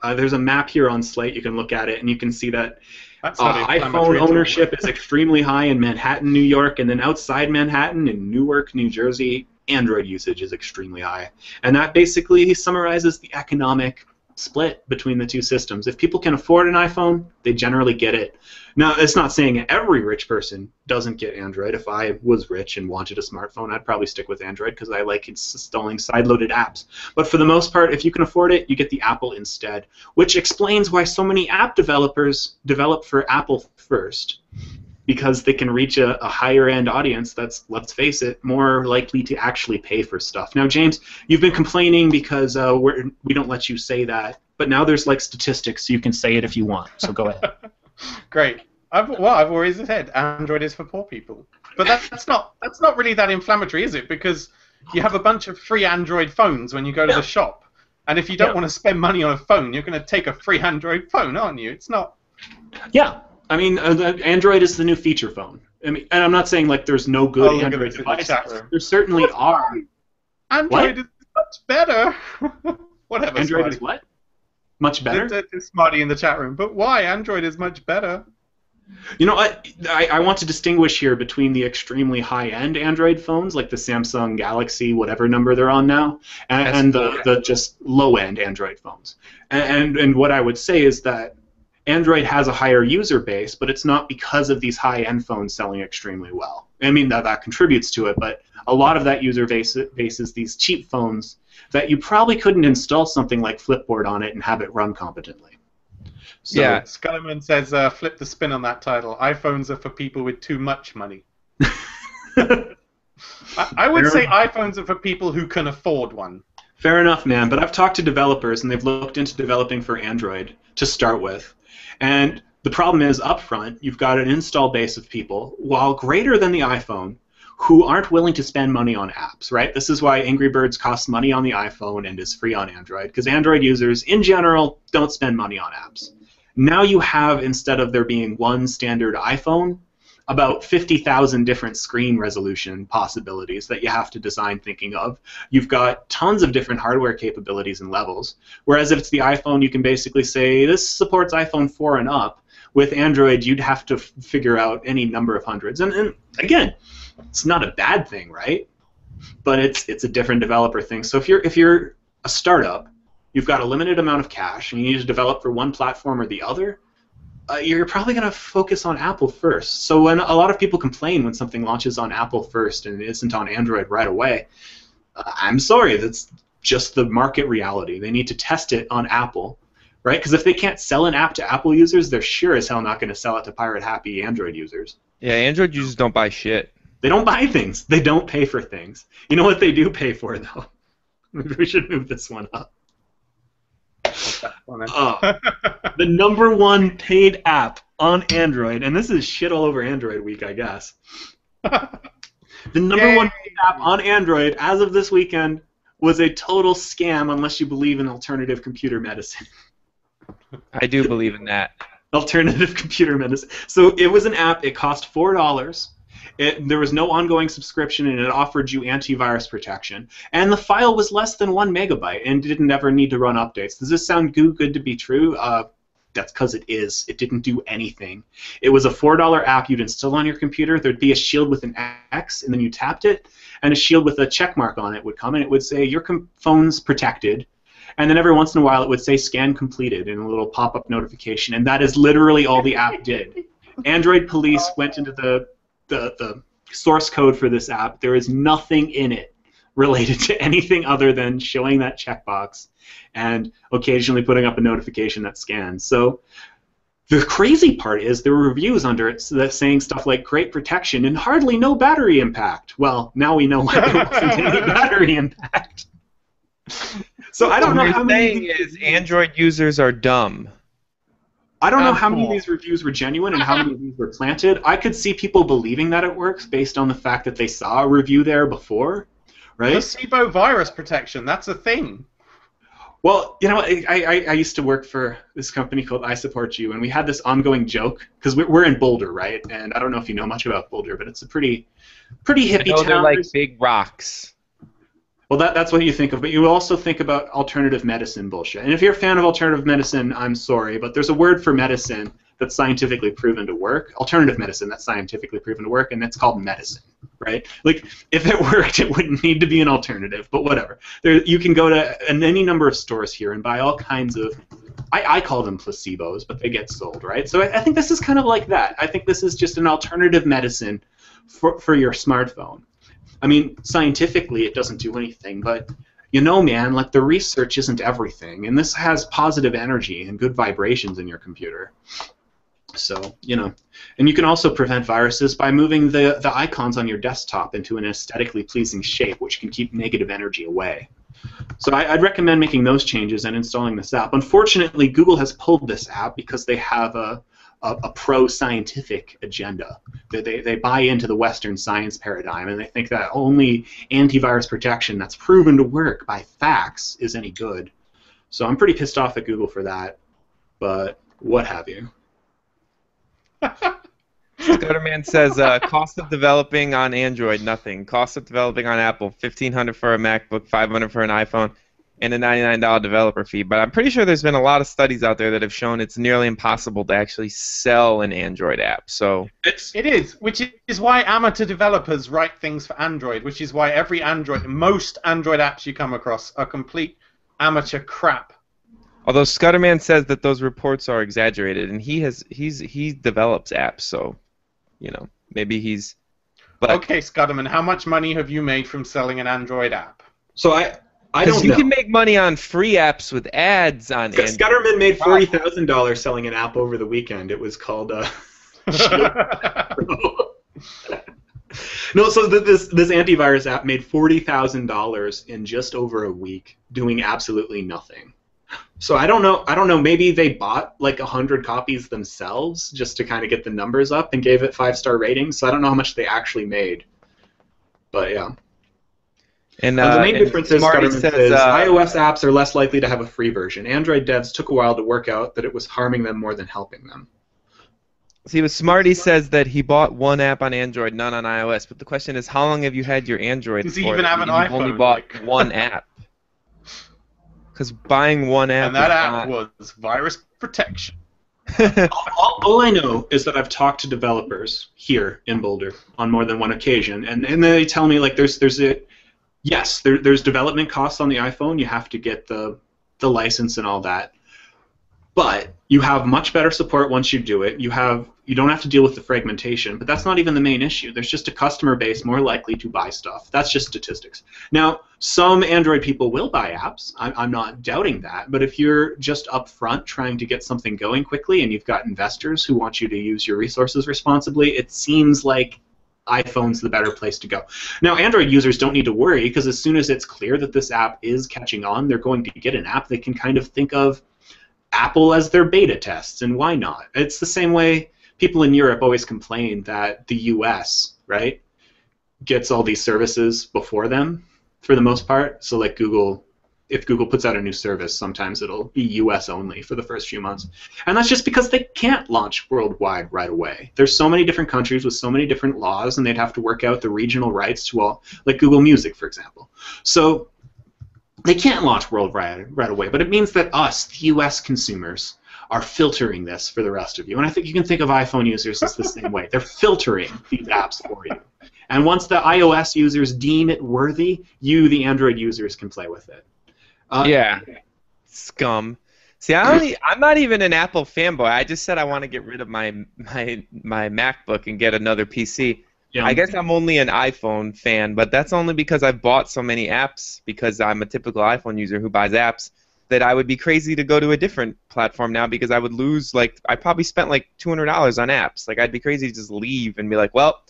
Uh, there's a map here on Slate. You can look at it, and you can see that Uh, iPhone ownership is extremely high in Manhattan, New York, and then outside Manhattan in Newark, New Jersey, Android usage is extremely high. And that basically summarizes the economic split between the two systems. If people can afford an iPhone, they generally get it. Now, it's not saying every rich person doesn't get Android. If I was rich and wanted a smartphone, I'd probably stick with Android because I like installing side-loaded apps. But for the most part, if you can afford it, you get the Apple instead, which explains why so many app developers develop for Apple first because they can reach a, a, higher end audience that's, let's face it, more likely to actually pay for stuff. Now, James, you've been complaining because uh, we're, we don't let you say that, but now there's like statistics, so you can say it if you want. So go ahead. [laughs] Great. I've, well, I've always said Android is for poor people, but that's not that's not really that inflammatory, is it? Because you have a bunch of free Android phones when you go to the shop, and if you don't yeah. want to spend money on a phone, you're going to take a free Android phone, aren't you? It's not. Yeah, I mean, uh, Android is the new feature phone. I mean, and I'm not saying like there's no good oh, Android devices. The there certainly What's are. Android what? is much better. [laughs] Whatever. Android Smarty. is what? Much better. It's, Smarty in the chat room, but why? Android is much better. You know, I, I, I want to distinguish here between the extremely high-end Android phones, like the Samsung Galaxy, whatever number they're on now, and, and the, the just low-end Android phones. And, and and what I would say is that Android has a higher user base, but it's not because of these high-end phones selling extremely well. I mean that that contributes to it, but a lot of that user base, base is these cheap phones that you probably couldn't install something like Flipboard on it and have it run competently. So, yeah, Scudderman says, uh, flip the spin on that title. iPhones are for people with too much money. [laughs] I, I, would Fair say enough. iPhones are for people who can afford one. Fair enough, man. But I've talked to developers, and they've looked into developing for Android to start with. And the problem is, up front, you've got an install base of people, while greater than the iPhone, who aren't willing to spend money on apps, right? This is why Angry Birds costs money on the iPhone and is free on Android, because Android users, in general, don't spend money on apps. Now you have, instead of there being one standard iPhone, about 50,000 different screen resolution possibilities that you have to design thinking of. You've got tons of different hardware capabilities and levels. Whereas if it's the iPhone, you can basically say this supports iPhone 4 and up. With Android, you'd have to f- figure out any number of hundreds. And, and again, it's not a bad thing, right? But it's it's a different developer thing. So if you're if you're a startup, you've got a limited amount of cash, and you need to develop for one platform or the other uh, you're probably going to focus on Apple first. So when a lot of people complain when something launches on Apple first and it isn't on Android right away, uh, I'm sorry, that's just the market reality. They need to test it on Apple, right? Because if they can't sell an app to Apple users, they're sure as hell not going to sell it to pirate happy Android users. Yeah, Android users don't buy shit. They don't buy things. They don't pay for things. You know what they do pay for though? [laughs] Maybe we should move this one up. Uh, the number one paid app on Android, and this is shit all over Android week, I guess. [laughs] the number Yay. one paid app on Android as of this weekend was a total scam unless you believe in alternative computer medicine. I do believe in that. Alternative computer medicine. So it was an app, it cost four dollars it, there was no ongoing subscription, and it offered you antivirus protection. And the file was less than one megabyte, and didn't ever need to run updates. Does this sound good, good to be true? Uh, that's because it is. It didn't do anything. It was a $4 app you'd install on your computer. There'd be a shield with an X, and then you tapped it, and a shield with a check mark on it would come, and it would say, Your com- phone's protected. And then every once in a while, it would say scan completed in a little pop up notification, and that is literally all the app did. [laughs] Android police went into the the, the source code for this app, there is nothing in it related [laughs] to anything other than showing that checkbox and occasionally putting up a notification that scans. So the crazy part is there were reviews under it that saying stuff like great protection and hardly no battery impact. Well, now we know why there [laughs] wasn't any battery impact. So I don't what know how many. saying is Android users are dumb. I don't know how many of these reviews were genuine and how many of these were planted. I could see people believing that it works based on the fact that they saw a review there before, right? Placebo virus protection, that's a thing. Well, you know, I, I, I used to work for this company called I Support You, and we had this ongoing joke because we're in Boulder, right? And I don't know if you know much about Boulder, but it's a pretty, pretty hippie I know town. They're like big rocks. Well, that, that's what you think of, but you also think about alternative medicine bullshit. And if you're a fan of alternative medicine, I'm sorry, but there's a word for medicine that's scientifically proven to work, alternative medicine that's scientifically proven to work, and that's called medicine, right? Like if it [laughs] worked, it wouldn't need to be an alternative, but whatever. There, you can go to any number of stores here and buy all kinds of. I, I call them placebos, but they get sold, right? So I, I think this is kind of like that. I think this is just an alternative medicine for, for your smartphone. I mean, scientifically, it doesn't do anything, but you know, man, like the research isn't everything, and this has positive energy and good vibrations in your computer. So, you know, and you can also prevent viruses by moving the, the icons on your desktop into an aesthetically pleasing shape, which can keep negative energy away. So I, would recommend making those changes and installing this app. Unfortunately, Google has pulled this app because they have a, a, a pro-scientific agenda. They, they, they buy into the Western science paradigm, and they think that only antivirus protection that's proven to work by facts is any good. So I'm pretty pissed off at Google for that, but what have you. Scudderman says uh, cost of developing on Android nothing. Cost of developing on Apple fifteen hundred for a MacBook, five hundred for an iPhone, and a ninety nine dollar developer fee. But I'm pretty sure there's been a lot of studies out there that have shown it's nearly impossible to actually sell an Android app. So it's it is, which is why amateur developers write things for Android. Which is why every Android, most Android apps you come across are complete amateur crap Although Scudderman says that those reports are exaggerated, and he has he's he develops apps, so you know maybe he's. But okay, Scudderman, how much money have you made from selling an Android app? So I I don't you know. can make money on free apps with ads on. Android. Scudderman made forty thousand dollars selling an app over the weekend. It was called. Uh, [laughs] [laughs] no, so this this antivirus app made forty thousand dollars in just over a week, doing absolutely nothing. So I don't know. I don't know. Maybe they bought like a hundred copies themselves just to kind of get the numbers up and gave it five star ratings. So I don't know how much they actually made. But yeah. And uh, the main difference is, says, says uh, iOS apps are less likely to have a free version. Android devs took a while to work out that it was harming them more than helping them. See, but Smarty says that he bought one app on Android, none on iOS. But the question is, how long have you had your Android? Does he even have an iPhone? Only bought one app [laughs] because buying one app. And that app not... was virus protection. [laughs] all, all, I know is that I've talked to developers here in Boulder on more than one occasion, and, and they tell me like there's there's a yes there, there's development costs on the iPhone. You have to get the the license and all that, but you have much better support once you do it. You have you don't have to deal with the fragmentation, but that's not even the main issue. There's just a customer base more likely to buy stuff. That's just statistics. Now, some Android people will buy apps. I'm, I'm not doubting that. But if you're just upfront trying to get something going quickly and you've got investors who want you to use your resources responsibly, it seems like iPhone's the better place to go. Now, Android users don't need to worry because as soon as it's clear that this app is catching on, they're going to get an app they can kind of think of Apple as their beta tests, and why not? It's the same way people in Europe always complain that the US, right, gets all these services before them for the most part. So, like Google, if Google puts out a new service, sometimes it'll be US only for the first few months. And that's just because they can't launch worldwide right away. There's so many different countries with so many different laws, and they'd have to work out the regional rights to all, like Google Music, for example. So, they can't launch worldwide right away, but it means that us, the U.S. consumers, are filtering this for the rest of you. And I think you can think of iPhone users as the [laughs] same way. They're filtering these apps for you. And once the iOS users deem it worthy, you, the Android users, can play with it. Uh, yeah. Scum. See, I don't. I'm not even an Apple fanboy. I just said I want to get rid of my my my MacBook and get another PC. Yeah. I guess I'm only an iPhone fan, but that's only because I've bought so many apps because I'm a typical iPhone user who buys apps that I would be crazy to go to a different platform now because I would lose like I probably spent like two hundred dollars on apps. Like I'd be crazy to just leave and be like, well,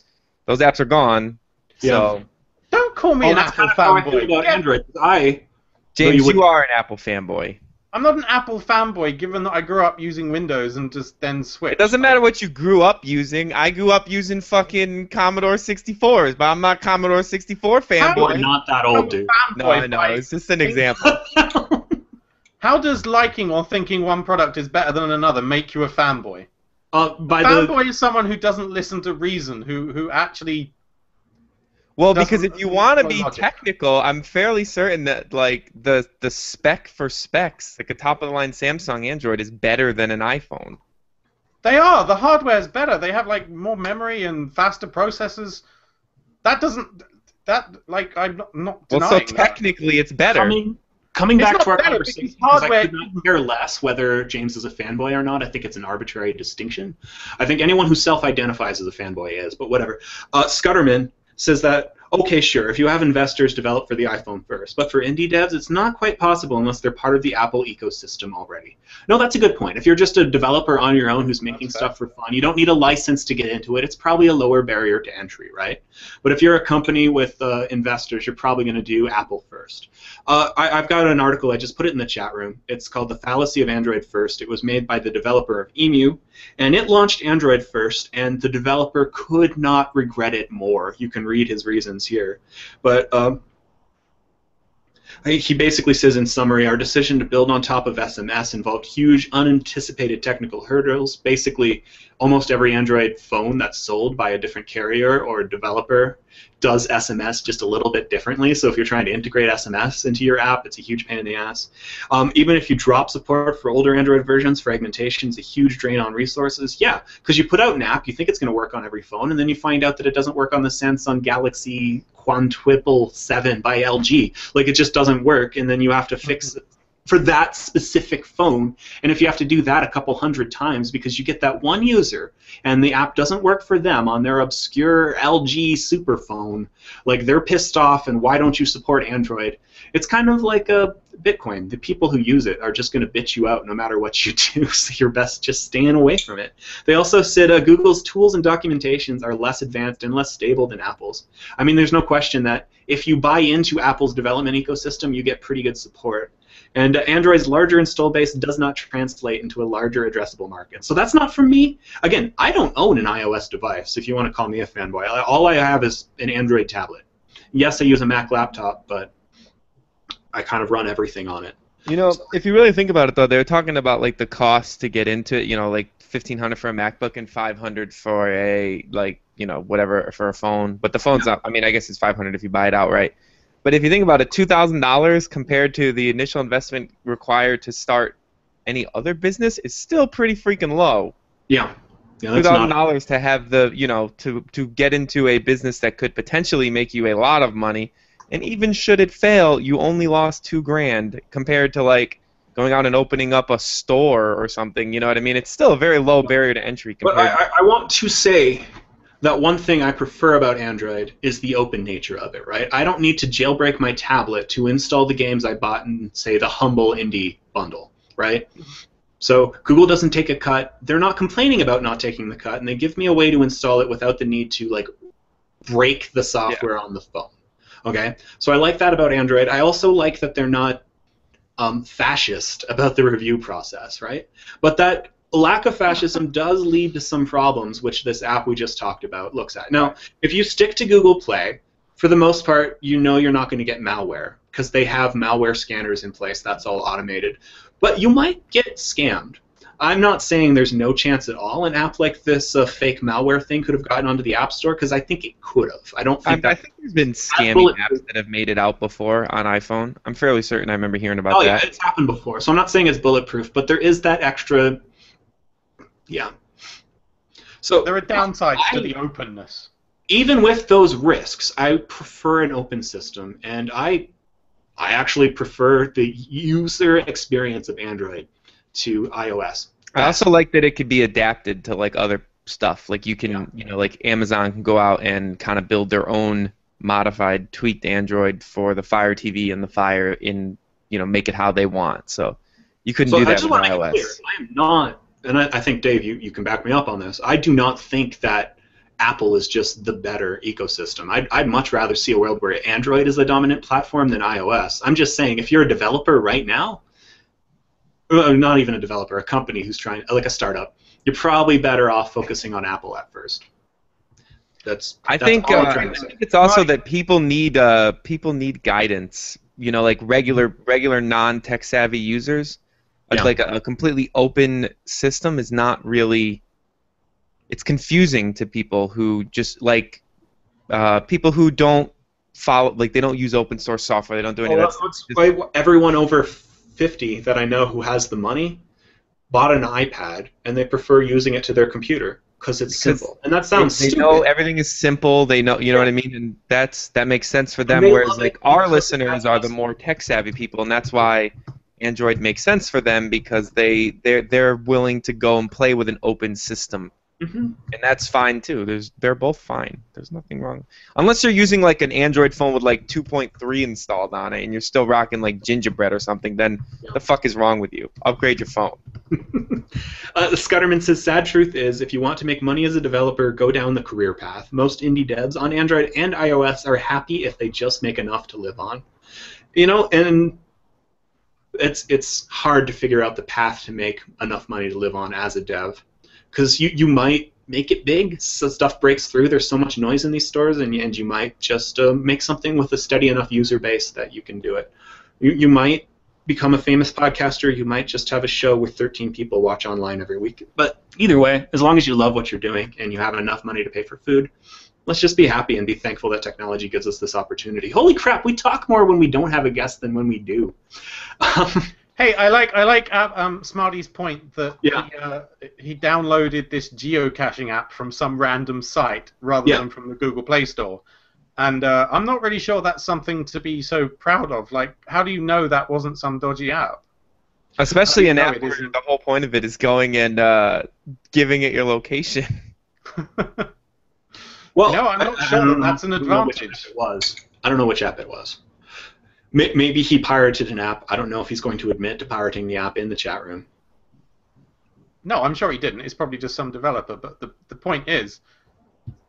those apps are gone. Yeah. So don't call me oh, an Apple fanboy. Android. I James, you, you are an Apple fanboy. I'm not an Apple fanboy, given that I grew up using Windows and just then switched. It doesn't matter what you grew up using. I grew up using fucking Commodore 64s, but I'm not Commodore 64 fanboy. I'm not that old, dude. No, I know. It's just an example. [laughs] How does liking or thinking one product is better than another make you a fanboy? Uh, by fanboy the... is someone who doesn't listen to reason, who who actually well, because if you want to be logic. technical, I'm fairly certain that like the the spec for specs, like a top of the line Samsung Android is better than an iPhone. They are. The hardware is better. They have like more memory and faster processors. That doesn't. That like I'm not, not Well, denying so that. technically it's better. Coming, coming It's back to our better conversation, because because I could not care less whether James is a fanboy or not. I think it's an arbitrary distinction. I think anyone who self-identifies as a fanboy is, but whatever. Uh, Scudderman says that okay, sure, if you have investors develop for the iPhone first, but for indie devs, it's not quite possible unless they're part of the Apple ecosystem already. No, that's a good point. If you're just a developer on your own who's making That's stuff for fun, you don't need a license to get into it. It's probably a lower barrier to entry, right? But if you're a company with uh, investors, you're probably going to do Apple first. Uh, I, I've got an article. I just put it in the chat room. It's called "The Fallacy of Android First." It was made by the developer of Emu, and it launched Android first. And the developer could not regret it more. You can read his reasons here, but. Um, he basically says in summary, our decision to build on top of SMS involved huge, unanticipated technical hurdles. Basically, almost every Android phone that's sold by a different carrier or developer does SMS just a little bit differently. So if you're trying to integrate SMS into your app, it's a huge pain in the ass. Um, even if you drop support for older Android versions, fragmentation is a huge drain on resources. Yeah, because you put out an app, you think it's going to work on every phone, and then you find out that it doesn't work on the Samsung Galaxy Quantuple 7 by LG. Like it just doesn't work, and then you have to fix it for that specific phone. And if you have to do that a couple hundred times because you get that one user and the app doesn't work for them on their obscure LG superphone, like they're pissed off and why don't you support Android? It's kind of like a Bitcoin. The people who use it are just going to bitch you out no matter what you [laughs] do, so you're best just staying away from it. They also said uh, Google's tools and documentations are less advanced and less stable than Apple's. I mean, there's no question that if you buy into Apple's development ecosystem, you get pretty good support. And uh, Android's larger install base does not translate into a larger addressable market. So that's not for me. Again, I don't own an iOS device, if you want to call me a fanboy. All I have is an Android tablet. Yes, I use a Mac laptop, but I kind of run everything on it. You know, if you really think about it, though, they're talking about like the cost to get into it. You know, like fifteen hundred for a MacBook and five hundred for a like you know whatever for a phone. But the phone's not. I mean, I guess it's five hundred if you buy it outright. But if you think about it, two thousand dollars compared to the initial investment required to start any other business is still pretty freaking low. Yeah. Yeah, Two thousand dollars to have the you know to to get into a business that could potentially make you a lot of money, and even should it fail, you only lost two grand compared to like going out and opening up a store or something. You know what I mean? It's still a very low barrier to entry But I- I want to say that one thing I prefer about Android is the open nature of it, right? I don't need to jailbreak my tablet to install the games I bought in, say, the Humble Indie bundle, right? So Google doesn't take a cut. They're not complaining about not taking the cut, and they give me a way to install it without the need to like break the software on the phone. Okay, so I like that about Android. I also like that they're not um, fascist about the review process, right? But that lack of fascism does lead to some problems, which this app we just talked about looks at. Now, if you stick to Google Play, for the most part, you know you're not going to get malware because they have malware scanners in place. That's all automated. But you might get scammed. I'm not saying there's no chance at all an app like this uh, fake malware thing could have gotten onto the App Store because I think it could have. I don't I, think I that. think there's been scamming apps that have made it out before on iPhone. I'm fairly certain I remember hearing about Oh yeah, that. it's happened before. So I'm not saying it's bulletproof, but there is that extra. Yeah. So There are downsides to the openness. even with those risks, I prefer an open system, and I, I actually prefer the user experience of Android to iOS. I also like that it could be adapted to like other stuff. Like you can, Yeah. you know, like Amazon can go out and kind of build their own modified, tweaked Android for the Fire TV and the Fire in, you know, make it how they want. So you couldn't So do I that just with want to make iOS. it clear, I am not, and I, I think Dave, you, you can back me up on this. I do not think that Apple is just the better ecosystem. I'd, I'd much rather see a world where Android is the dominant platform than iOS. I'm just saying, if you're a developer right now, uh, not even a developer, a company who's trying, like a startup, you're probably better off focusing on Apple at first. That's I that's think, uh, I think it's also that people need uh, people need guidance. You know, like regular regular non tech savvy users. Like, Yeah. like a, a completely open system is not really. It's confusing to people who just like uh, people who don't follow like they don't use open source software. They don't do any Well, of that. that's stuff. why everyone over 50 that I know who has the money bought an iPad and they prefer using it to their computer because it's Because simple. And that sounds they, they stupid. know everything is simple. They know, you know what I mean, and that's that makes sense for them. Whereas like our listeners are the more tech savvy people, and that's why Android makes sense for them because they they're they're willing to go and play with an open system, Mhm. and that's fine too. There's they're both fine. There's nothing wrong, unless you're using like an Android phone with like 2.3 installed on it, and you're still rocking like gingerbread or something. Then the fuck is wrong with you? Upgrade your phone. [laughs] uh, Scudderman says, "Sad truth is, if you want to make money as a developer, go down the career path. Most indie devs on Android and iOS are happy if they just make enough to live on. You know, and it's it's hard to figure out the path to make enough money to live on as a dev, because you you might." Make it big, so stuff breaks through. There's so much noise in these stores, and, and you might just uh, make something with a steady enough user base that you can do it. You, you might become a famous podcaster, you might just have a show with 13 people watch online every week. But either way, as long as you love what you're doing and you have enough money to pay for food, let's just be happy and be thankful that technology gives us this opportunity. Holy crap, we talk more when we don't have a guest than when we do. Um, Hey, I like I like uh, um, Smarty's point that Yeah. he, uh, he downloaded this geocaching app from some random site rather Yeah. than from the Google Play Store, and uh, I'm not really sure that's something to be so proud of. Like, how do you know that wasn't some dodgy app? Especially an app it where isn't. the whole point of it is going and uh, giving it your location. [laughs] well, No, I'm not I- I sure don't that that's an I know which advantage. app It was. I don't know which app it was. Maybe he pirated an app. I don't know if he's going to admit to pirating the app in the chat room. No, I'm sure he didn't. It's probably just some developer. But the the point is,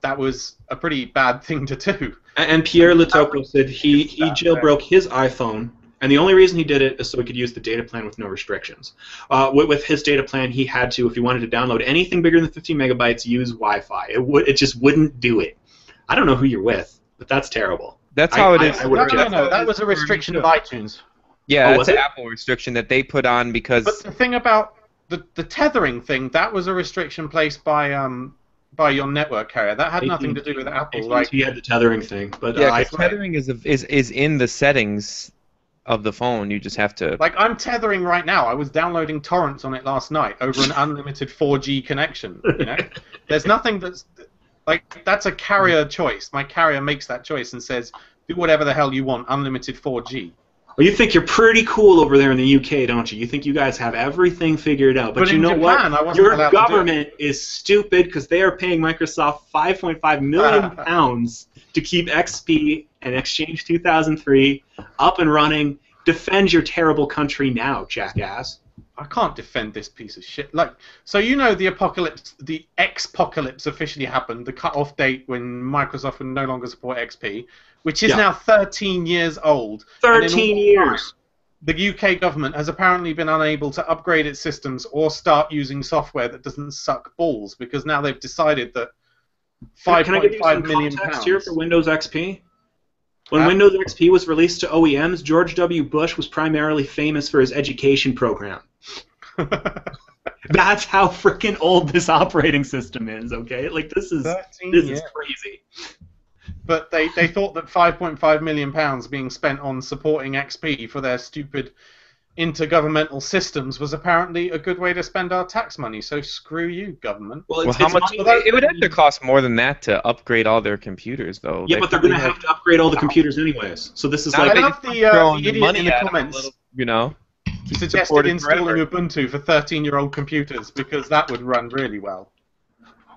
that was a pretty bad thing to do. And Pierre Letopo said he, he jailbroke his iPhone, and the only reason he did it is so he could use the data plan with no restrictions. Uh, with, with his data plan, he had to, if he wanted to download anything bigger than 15 megabytes, use Wi-Fi. It would, it just wouldn't do it. I don't know who you're with, but that's terrible. That's I- how it I- is. I would no, have no, no, that was a restriction of iTunes. Yeah, Oh, that's was an it? Apple restriction that they put on because But the thing about the, the tethering thing, that was a restriction placed by um by your network carrier. That had nothing to do with Apple. Like, he had the tethering thing, but yeah, uh, tethering is is is in the settings of the phone. You just have to. like I'm tethering right now. I was downloading torrents on it last night over an unlimited 4G connection. You know, [laughs] there's nothing that's like that's a carrier choice. My carrier makes that choice and says, do whatever the hell you want, unlimited 4G. well, you think you're pretty cool over there in the UK, don't you? You think you guys have everything figured out, but, But you in know what? Japan, I wasn't Your allowed to do it. government is stupid because they are paying Microsoft 5.5 million [laughs] pounds to keep XP and Exchange 2003 up and running. Defend your terrible country now, jackass. I can't defend this piece of shit. Like, so you know the apocalypse, the X-pocalypse officially happened. The cut-off date when Microsoft would no longer support XP, which is Yeah. now 13 years old. 13 all years. The UK government has apparently been unable to upgrade its systems or start using software that doesn't suck balls because now they've decided that Can I give you some context pounds. here for Windows XP? When Windows XP was released to OEMs, George W. Bush was primarily famous for his education program. [laughs] That's how freaking old this operating system is, okay? Like this is 13 this years. is crazy. But they, they thought that 5.5 million pounds being spent on supporting XP for their stupid intergovernmental systems was apparently a good way to spend our tax money. So screw you, government. Well, well, how much? money- It would have to cost more than that to upgrade all their computers, though. Yeah, They but they're going to probably have to upgrade all the computers anyways. So this is Now like I love the, uh, throwing the idiot money in the at 'em a comments little, you know. suggested supported installing forever. Ubuntu for 13-year-old computers because that would run really well.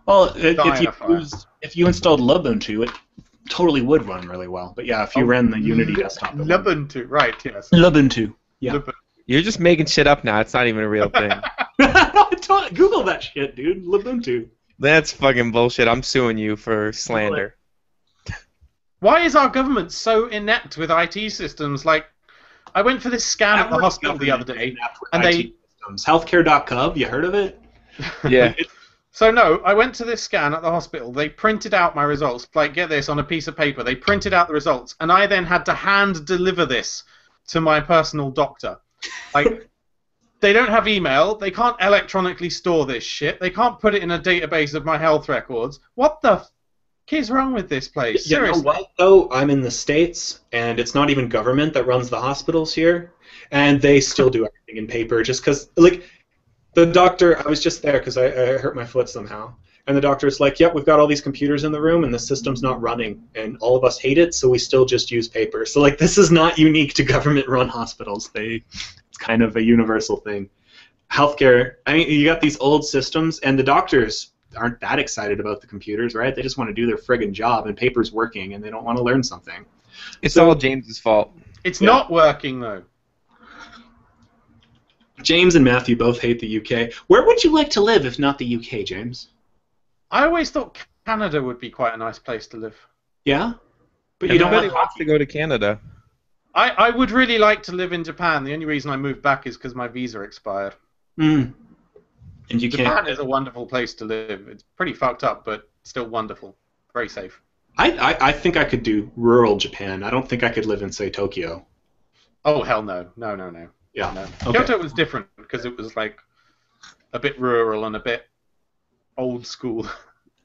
well, if, if you used, if you installed Lubuntu, it totally would run really well. But yeah, if you Oh, ran the Unity desktop, it. Ubuntu, right? Yes. Lubuntu. Yeah. You're just making shit up now. It's not even a real thing. [laughs] Google that shit, dude. Lubuntu. That's fucking bullshit. I'm suing you for slander. Why is our government so inept with IT systems? Like, I went for this scan at the hospital the other day, is inept with and IT they systems. Healthcare.gov, you heard of it? Yeah. [laughs] So no, I went to this scan at the hospital. They printed out my results. Like, get this on a piece of paper. They printed out the results, and I then had to hand deliver this to my personal doctor. Like, [laughs] they don't have email. They can't electronically store this shit. They can't put it in a database of my health records. What the f- is wrong with this place? You know what, though? I'm in the States, and it's not even government that runs the hospitals here, and they still do everything in paper just because, like, The doctor, I was just there because I, I hurt my foot somehow. And the doctor's like, yep, we've got all these computers in the room and the system's not running. And all of us hate it, so we still just use paper. So, like, this is not unique to government run hospitals. They, It's kind of a universal thing. Healthcare, I mean, you got these old systems, and the doctors aren't that excited about the computers, right? They just want to do their friggin' job, and paper's working, and they don't want to learn something. It's So- all James's fault. It's Yeah. not working though. James and Matthew both hate the UK. Where would you like to live if not the UK, James? I always thought Canada would be quite a nice place to live. Yeah? But you don't Everybody want wants to go to Canada. I, I would really like to live in Japan. The only reason I moved back is because my visa expired. Mm. And you Japan can't. is a wonderful place to live. It's pretty fucked up, but still wonderful. Very safe. I, I, I think I could do rural Japan. I don't think I could live in, say, Tokyo. Oh hell no, no, no, no, Yeah. no. Okay. Kyoto was different because it was like a bit rural and a bit old school.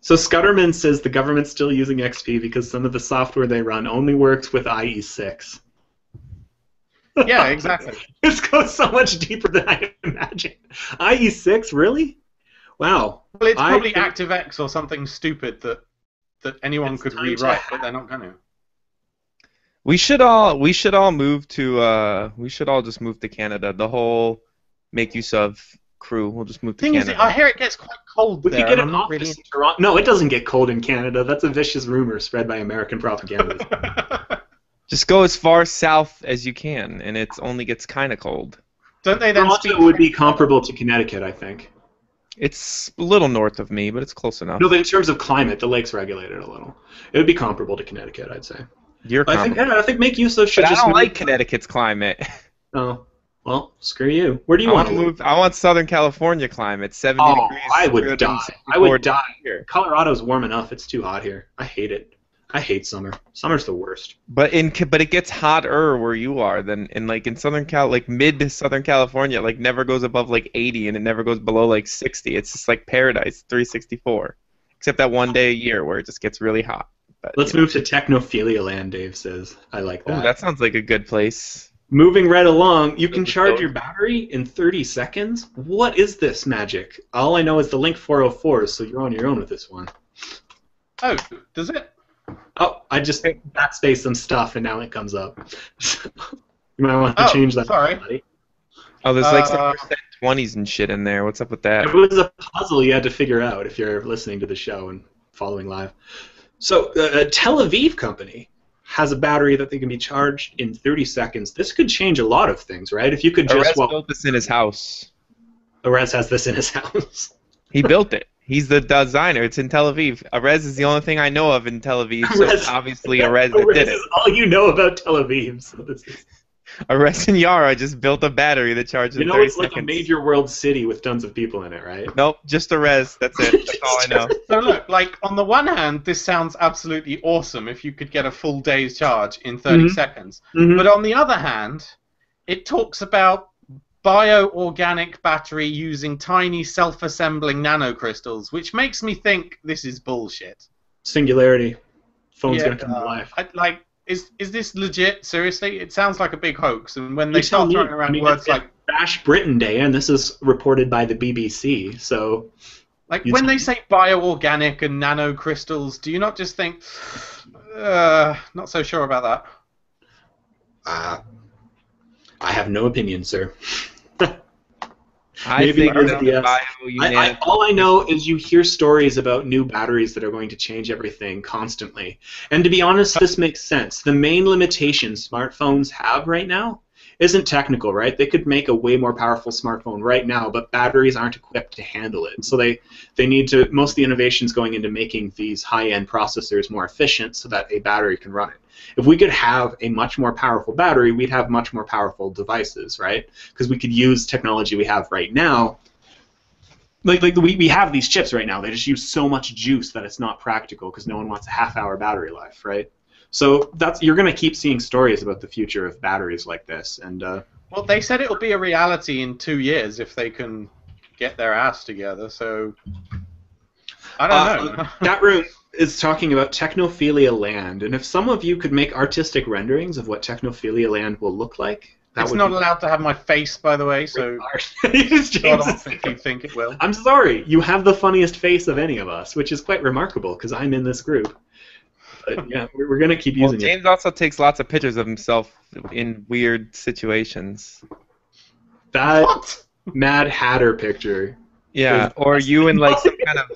So Scudderman says the government's still using XP because some of the software they run only works with IE6. yeah, exactly. [laughs] This goes so much deeper than I imagined. IE6, really? Wow. Well, it's probably think- ActiveX or something stupid that that anyone It's could time to rewrite, but they're not going to. We should all we should all move to uh we should all just move to Canada. The whole MakeUseOf crew. We'll just move to Thing is, Canada. I hear it gets quite cold We there. could get an I'm not office really in Toronto. No, it doesn't get cold in Canada. That's a vicious rumor spread by American propaganda. [laughs] Just go as far south as you can, and it only gets kind of cold. Don't they then speak? Toronto would be comparable to Connecticut, I think. It's a little north of me, but it's close enough. No, but in terms of climate, the lake's regulated a little. It would be comparable to Connecticut, I'd say. You're I think comparable. I think MakeUseOf should But I just don't like Connecticut's climate. Oh, well, screw you. Where do you I want to move? move. I want Southern California climate, 70 Oh, degrees. I would die. I would die. year. Colorado's warm enough. It's too hot here. I hate it. I hate summer. Summer's the worst. But in but it gets hotter where you are than in like in Southern Cal, like mid Southern California, like never goes above like 80 and it never goes below like 60. It's just like paradise, 364, except that one day a year where it just gets really hot. But, Let's you know. move to Technophilia Land, Dave says. I like that. Oh, that sounds like a good place. Moving right along, you can charge your battery in 30 seconds. What is this magic? All I know is the Link 404, so you're on your own with this one. Oh, does it? Oh, I just backspaced some stuff and now it comes up. [laughs] you might want to Oh, change that. sorry. buddy. Oh, there's like Uh, some 20s and shit in there. What's up with that? It was a puzzle you had to figure out if you're listening to the show and following live. So, uh, a Tel Aviv company has a battery that they can be charged in 30 seconds. This could change a lot of things, right? If you could just Arez well, built this in his house. Arez has this in his [laughs] house. He built it. He's the designer. It's in Tel Aviv. Arez is the only thing I know of in Tel Aviv, so Arez- obviously Arez [laughs] Arez did it. is all you know about Tel Aviv. So this is, Arez and Yara just built a battery that charges you in know, 30 it's like a major world city with tons of people in it, right? Nope, just Arez. That's it. That's [laughs] all I know. So look, like on the one hand, this sounds absolutely awesome if you could get a full day's charge in 30 Mhm. seconds. Mhm. But on the other hand, it talks about bioorganic battery using tiny self-assembling nanocrystals, which makes me think this is bullshit. Singularity. Phone's Yeah, gonna come to uh, life. I, like, is is this legit? Seriously, it sounds like a big hoax. And when they You start me. throwing around I mean, words it's- like Bash Britain Day, and this is reported by the BBC. So Like when they me. say bioorganic and nanocrystals, do you not just think, uh, not so sure about that? uh, I have no opinion, sir. I Maybe think there's that the, uh, I, I, all I know is you hear stories about new batteries that are going to change everything constantly. And to be honest, this makes sense. The main limitation smartphones have right now isn't technical, right? They could make a way more powerful smartphone right now, but batteries aren't equipped to handle it. So they, they need to, most of the innovations going into making these high-end processors more efficient so that a battery can run it. If we could have a much more powerful battery, we'd have much more powerful devices, right? Because we could use technology we have right now like like we, we have these chips right now. They just use so much juice that it's not practical because no one wants a half hour battery life, right? So that's you're gonna keep seeing stories about the future of batteries like this, and uh, Well, they said it'll be a reality in two years if they can get their ass together. So I don't know. Uh, that room is talking about Technophilia Land, and if some of you could make artistic renderings of what Technophilia Land will look like, That it's would not be allowed to have my face, by the way, so It's shut James's off if you think it will. I'm sorry. You have the funniest face of any of us, which is quite remarkable because I'm in this group. But yeah, we're, we're gonna keep Well, using it. James also takes lots of pictures of himself in weird situations. That What? Mad Hatter picture. Yeah, or you in like some kind of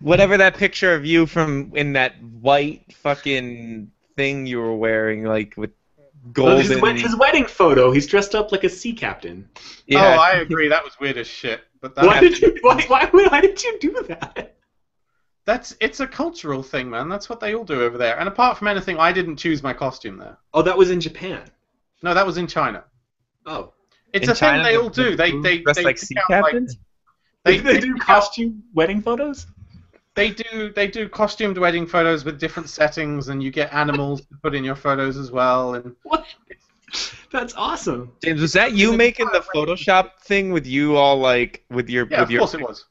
whatever that picture of you from in that white fucking thing you were wearing, like with Well, his, golden. his wedding photo. He's dressed up like a sea captain. yeah, Oh, I agree. That was weird as shit. But that, Why did you? Why, why, would- why did you do that? that's it's a cultural thing, man. That's what they all do over there. And apart from anything, I didn't choose my costume there. Oh, that was in Japan. No, that was in China. Oh, It's In a thing China, they all do. the They they they like sea out, like- captains. they, they, they do pick out- costume wedding photos. They do they do costumed wedding photos with different settings, and you get animals to put in your photos as well. And What? That's awesome. James, was that you making the. Photoshop thing with you all like with your yeah, with of your? course it was.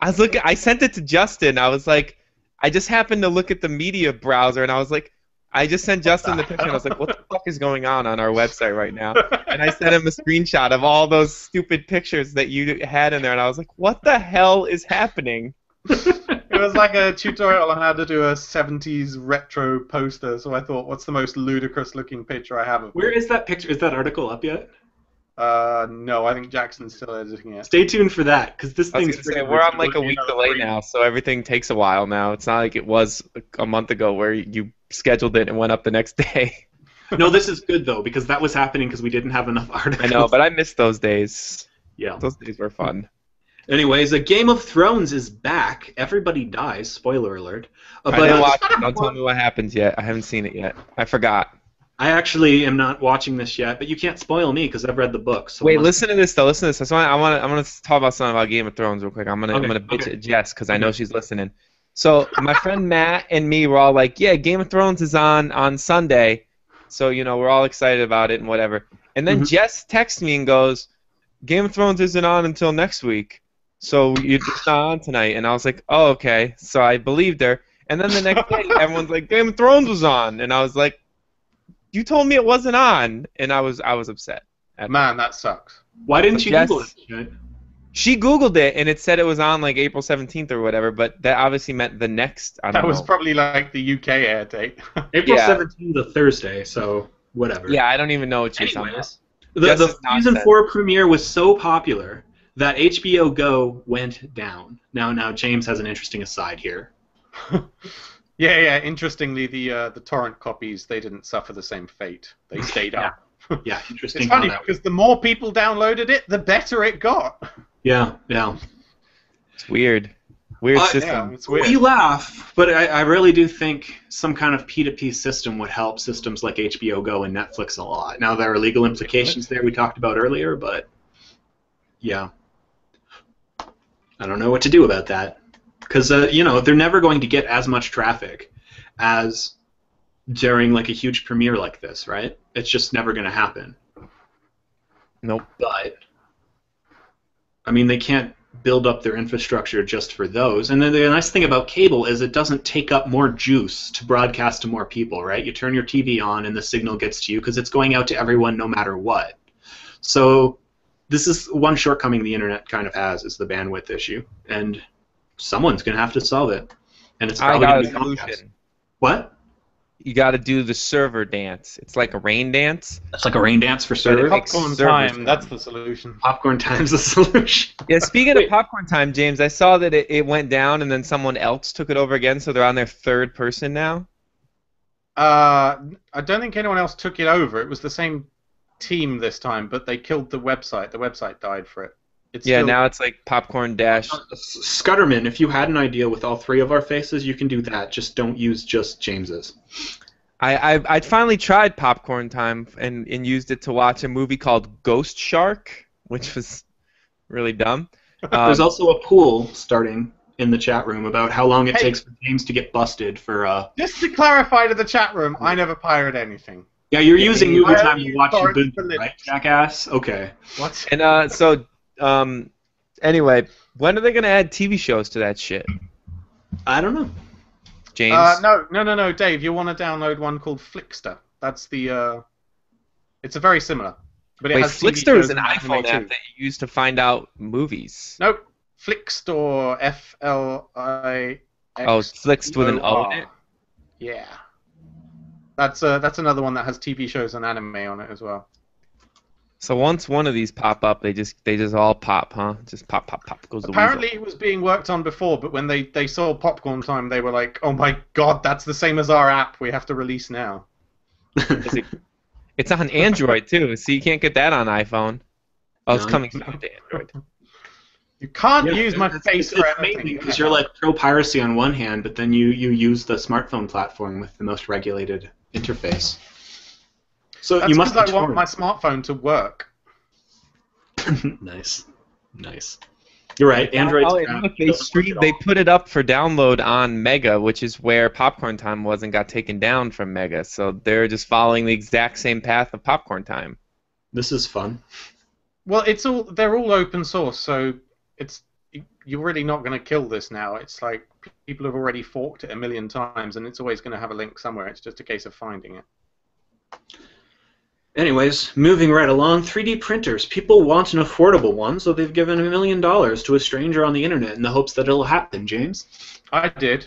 I was looking. I sent it to Justin. I was like, I just happened to look at the media browser, and I was like, I just sent Justin the picture, and I was like, what the fuck is going on on our website right now? And I sent him a screenshot of all those stupid pictures that you had in there, and I was like, what the hell is happening? [laughs] It was like a tutorial on how to do a 70s retro poster. So I thought, what's the most ludicrous looking picture I have of Where me? is that picture? Is that article up yet? Uh, no, I think Jackson's still editing it. Stay tuned for that because this thing's. Say, we're on like a week delay three- now, so everything takes a while now. It's not like it was a- a month ago where you scheduled it and went up the next [laughs] day. No, this is good though because that was happening because we didn't have enough [laughs] articles. I articles. know, but I miss those days. yeah. Those days were fun. Anyways, a Game of Thrones is back. Everybody dies. Spoiler alert. Uh, I but didn't uh, watch it. Don't tell me what happens yet. I haven't seen it yet. I forgot. I actually am not watching this yet, but you can't spoil me because I've read the book. So Wait, unless- listen to this though. Listen to this. That's why I want to. I want to talk about something about Game of Thrones real quick. I'm gonna. I'm gonna bitch okay. at Jess because I know she's listening. So my friend Matt and me were all like, "Yeah, Game of Thrones is on on Sunday," so you know we're all excited about it and whatever. And then Mhm. Jess texts me and goes, "Game of Thrones isn't on until next week, so you're just not on tonight." And I was like, "Oh, okay." So I believed her. And then the next [laughs] day, everyone's like, "Game of Thrones was on," and I was like, "You told me it wasn't on," and I was I was upset. Man, that sucks. Why didn't But you yes. Google it? She Googled it and it said it was on like April 17th or whatever, but that obviously meant the next. I don't That was know. probably like the UK air date. [laughs] April Yeah. 17th, a Thursday, so whatever. yeah, I don't even know what she's talking about. The, the season four premiere was so popular that HBO Go went down. Now, now James has an interesting aside here. [laughs] yeah, yeah. Interestingly, the uh, the torrent copies they didn't suffer the same fate. They [laughs] stayed up. Yeah, interesting. It's funny that- because the more people downloaded it, the better it got. Yeah, yeah. It's weird. Weird Uh, system. Yeah, it's weird. We laugh, but I, I really do think some kind of P2P system would help systems like HBO Go and Netflix a lot. Now, there are legal implications there we talked about earlier, but yeah. I don't know what to do about that. Because, uh, you know, they're never going to get as much traffic as during, like, a huge premiere like this, right? It's just never going to happen. Nope. But, I mean, they can't build up their infrastructure just for those. And then the nice thing about cable is it doesn't take up more juice to broadcast to more people, right? You turn your TV on and the signal gets to you because it's going out to everyone no matter what. So this is one shortcoming the internet kind of has is the bandwidth issue, and someone's going to have to solve it. And it's I probably got going a to be Comcast. solution. What? You got to do the server dance. It's like a rain dance. That's like a rain dance for But it server. Popcorn servers time. fun. That's the solution. Popcorn time's the [laughs] solution. Yeah, speaking of popcorn time, James, I saw that it, it went down and then someone else took it over again, so they're on their third person now. Uh, I don't think anyone else took it over. It was the same team this time, but they killed the website. The website died for it. It's Yeah, still- now it's like popcorn dash. Scudderman, if you had an idea with all three of our faces, you can do that. Just don't use just James's. I, I I finally tried popcorn time and, and used it to watch a movie called Ghost Shark, which was really dumb. [laughs] Um, There's also a pool starting in the chat room about how long it Hey. takes for James to get busted for. Uh, Just to clarify to the chat room, I never pirate anything. Yeah, you're using you- movie time only to watch torrent Ubuntu, for Linux. right, jackass? Okay. What? and uh, so um, anyway, when are they gonna add TV shows to that shit, I don't know. James? Uh, no, no, no, no, Dave. You want to download one called Flickster? That's the. Uh, it's a very similar. But it Wait, has Flixster is an and anime iPhone too. app that you use to find out movies. Nope. Flixtor. F L I. Oh, Flicked with an O in it. Yeah. That's uh, that's another one that has TV shows and anime on it as well. So once one of these pop up, they just they just all pop, huh? Just pop, pop, pop goes the Apparently, it was being worked on before, but when they, they saw Popcorn Time, they were like, "Oh my god, that's the same as our app. We have to release now." It's on Android too, so you can't get that on iPhone. Oh, it's No, coming you- soon to Android. You can't Yeah, use my it's- face it's, for it's anything. mainly because you're like pro piracy on one hand, but then you you use the smartphone platform with the most regulated interface. So That's you must because be I want my smartphone to work. [laughs] nice, nice. You're right. Android's Oh, crap. they stream, they put it up for download on Mega, which is where Popcorn Time was and got taken down from Mega. So they're just following the exact same path of Popcorn Time. This is fun. Well, it's all they're all open source, so it's you're really not going to kill this now. It's like people have already forked it a million times, and it's always going to have a link somewhere. It's just a case of finding it. Anyways, moving right along, 3D printers. People want an affordable one, so they've given a million dollars to a stranger on the internet in the hopes that it'll happen, James. I did.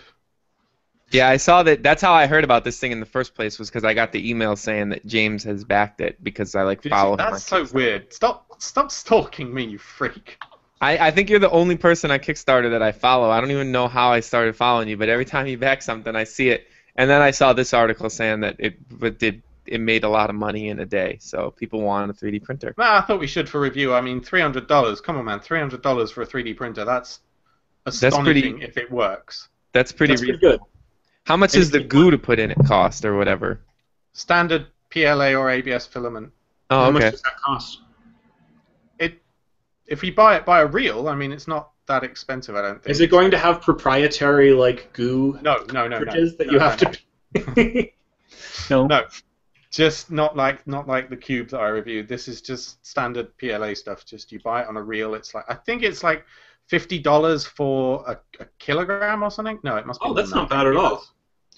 Yeah, I saw that. That's how I heard about this thing in the first place was because I got the email saying that James has backed it because I like Did you- follow him. That's so weird. Stop, stop stalking me, you freak. I, I think you're the only person on Kickstarter that I follow. I don't even know how I started following you, but every time you back something, I see it. And then I saw this article saying that it it did it made a lot of money in a day, so people want a 3D printer. Nah, I thought we should for review. I mean, three hundred dollars. Come on, man, three hundred dollars for a three D printer. That's astonishing that's pretty- if it works. That's pretty. That's pretty good. How much is the goo to put in it cost or whatever? Standard PLA or ABS filament. Oh, okay. How much does that cost? If you buy it by a reel, I mean, it's not that expensive. I don't think. Is it going to have proprietary like goo No, no, no, no. that No, you have no. to? [laughs] no. No, just not like not like the cube that I reviewed. This is just standard PLA stuff. Just you buy it on a reel. It's like I think it's like fifty dollars for a, a kilogram or something. No, it must be. Oh, that's not bad at all.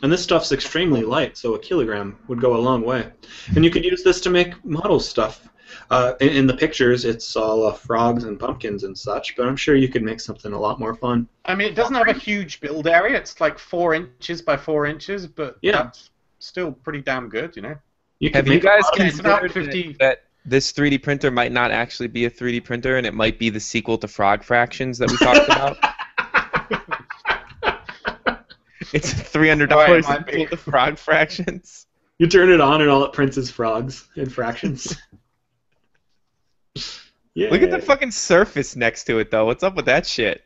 And this stuff's extremely light, so a kilogram would go a long way. And you could use this to make model stuff. Uh, in, in the pictures, it's all uh, frogs and pumpkins and such, but I'm sure you could make something a lot more fun. I mean, it doesn't have a huge build area. It's like four inches by four inches, but Yeah. that's still pretty damn good, you know. You Have you guys lot of- Yeah, it's about considered 50 that, that this 3D printer might not actually be a 3D printer and it might be the sequel to Frog Fractions that we talked about? [laughs] It's $300 Right, it might sequel to Frog Fractions. You turn it on, and all it prints is frogs and fractions. [laughs] yeah. Look at the fucking surface next to it, though. What's up with that shit?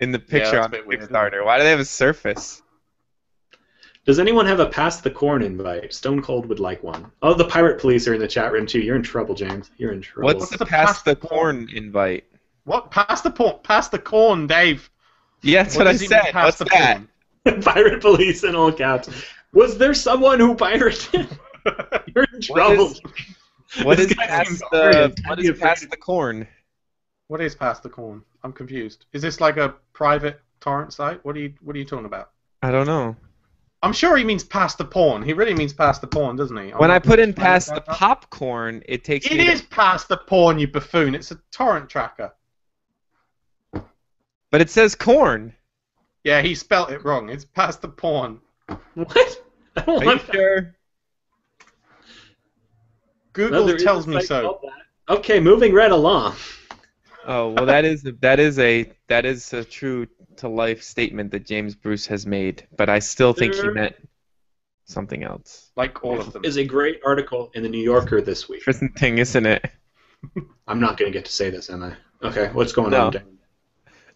In the picture that's on a bit weird, Kickstarter. Why do they have a surface? Does anyone have a pass the corn invite? Stone Cold would like one. Oh, the pirate police are in the chat room too. You're in trouble, James. You're in trouble. What's What's the the pass pass the the corn? corn invite? What? Pass the porn. Pass the corn, Dave. Yeah, that's what, I does he mean, said. pass What's the that? porn? [laughs] pirate police in all caps? Was there someone who pirated? [laughs] You're in trouble. is- What This is guy pass seems the serious. what I'd is be pass afraid. the corn? What is past the corn? I'm confused. Is this like a private torrent site? What are you What are you talking about? I don't know. I'm sure he means past the porn. He really means past the porn, doesn't he? I'm When I put in past the look that up. popcorn, it takes It me. to- is pass the porn, you buffoon. It's a torrent tracker. but it says corn. Yeah, he spelt it wrong. It's past the porn. What? [laughs] I don't Are you sure? Google No, tells me so. Okay, moving right along. Oh well, that is that is a that is a true to life statement that James Bruce has made, but I still think he meant something else. Like all of them. Is a great article in the New Yorker this week. Interesting thing, isn't it? [laughs] I'm not going to get to say this, am I? Okay, what's going No. on? Dan?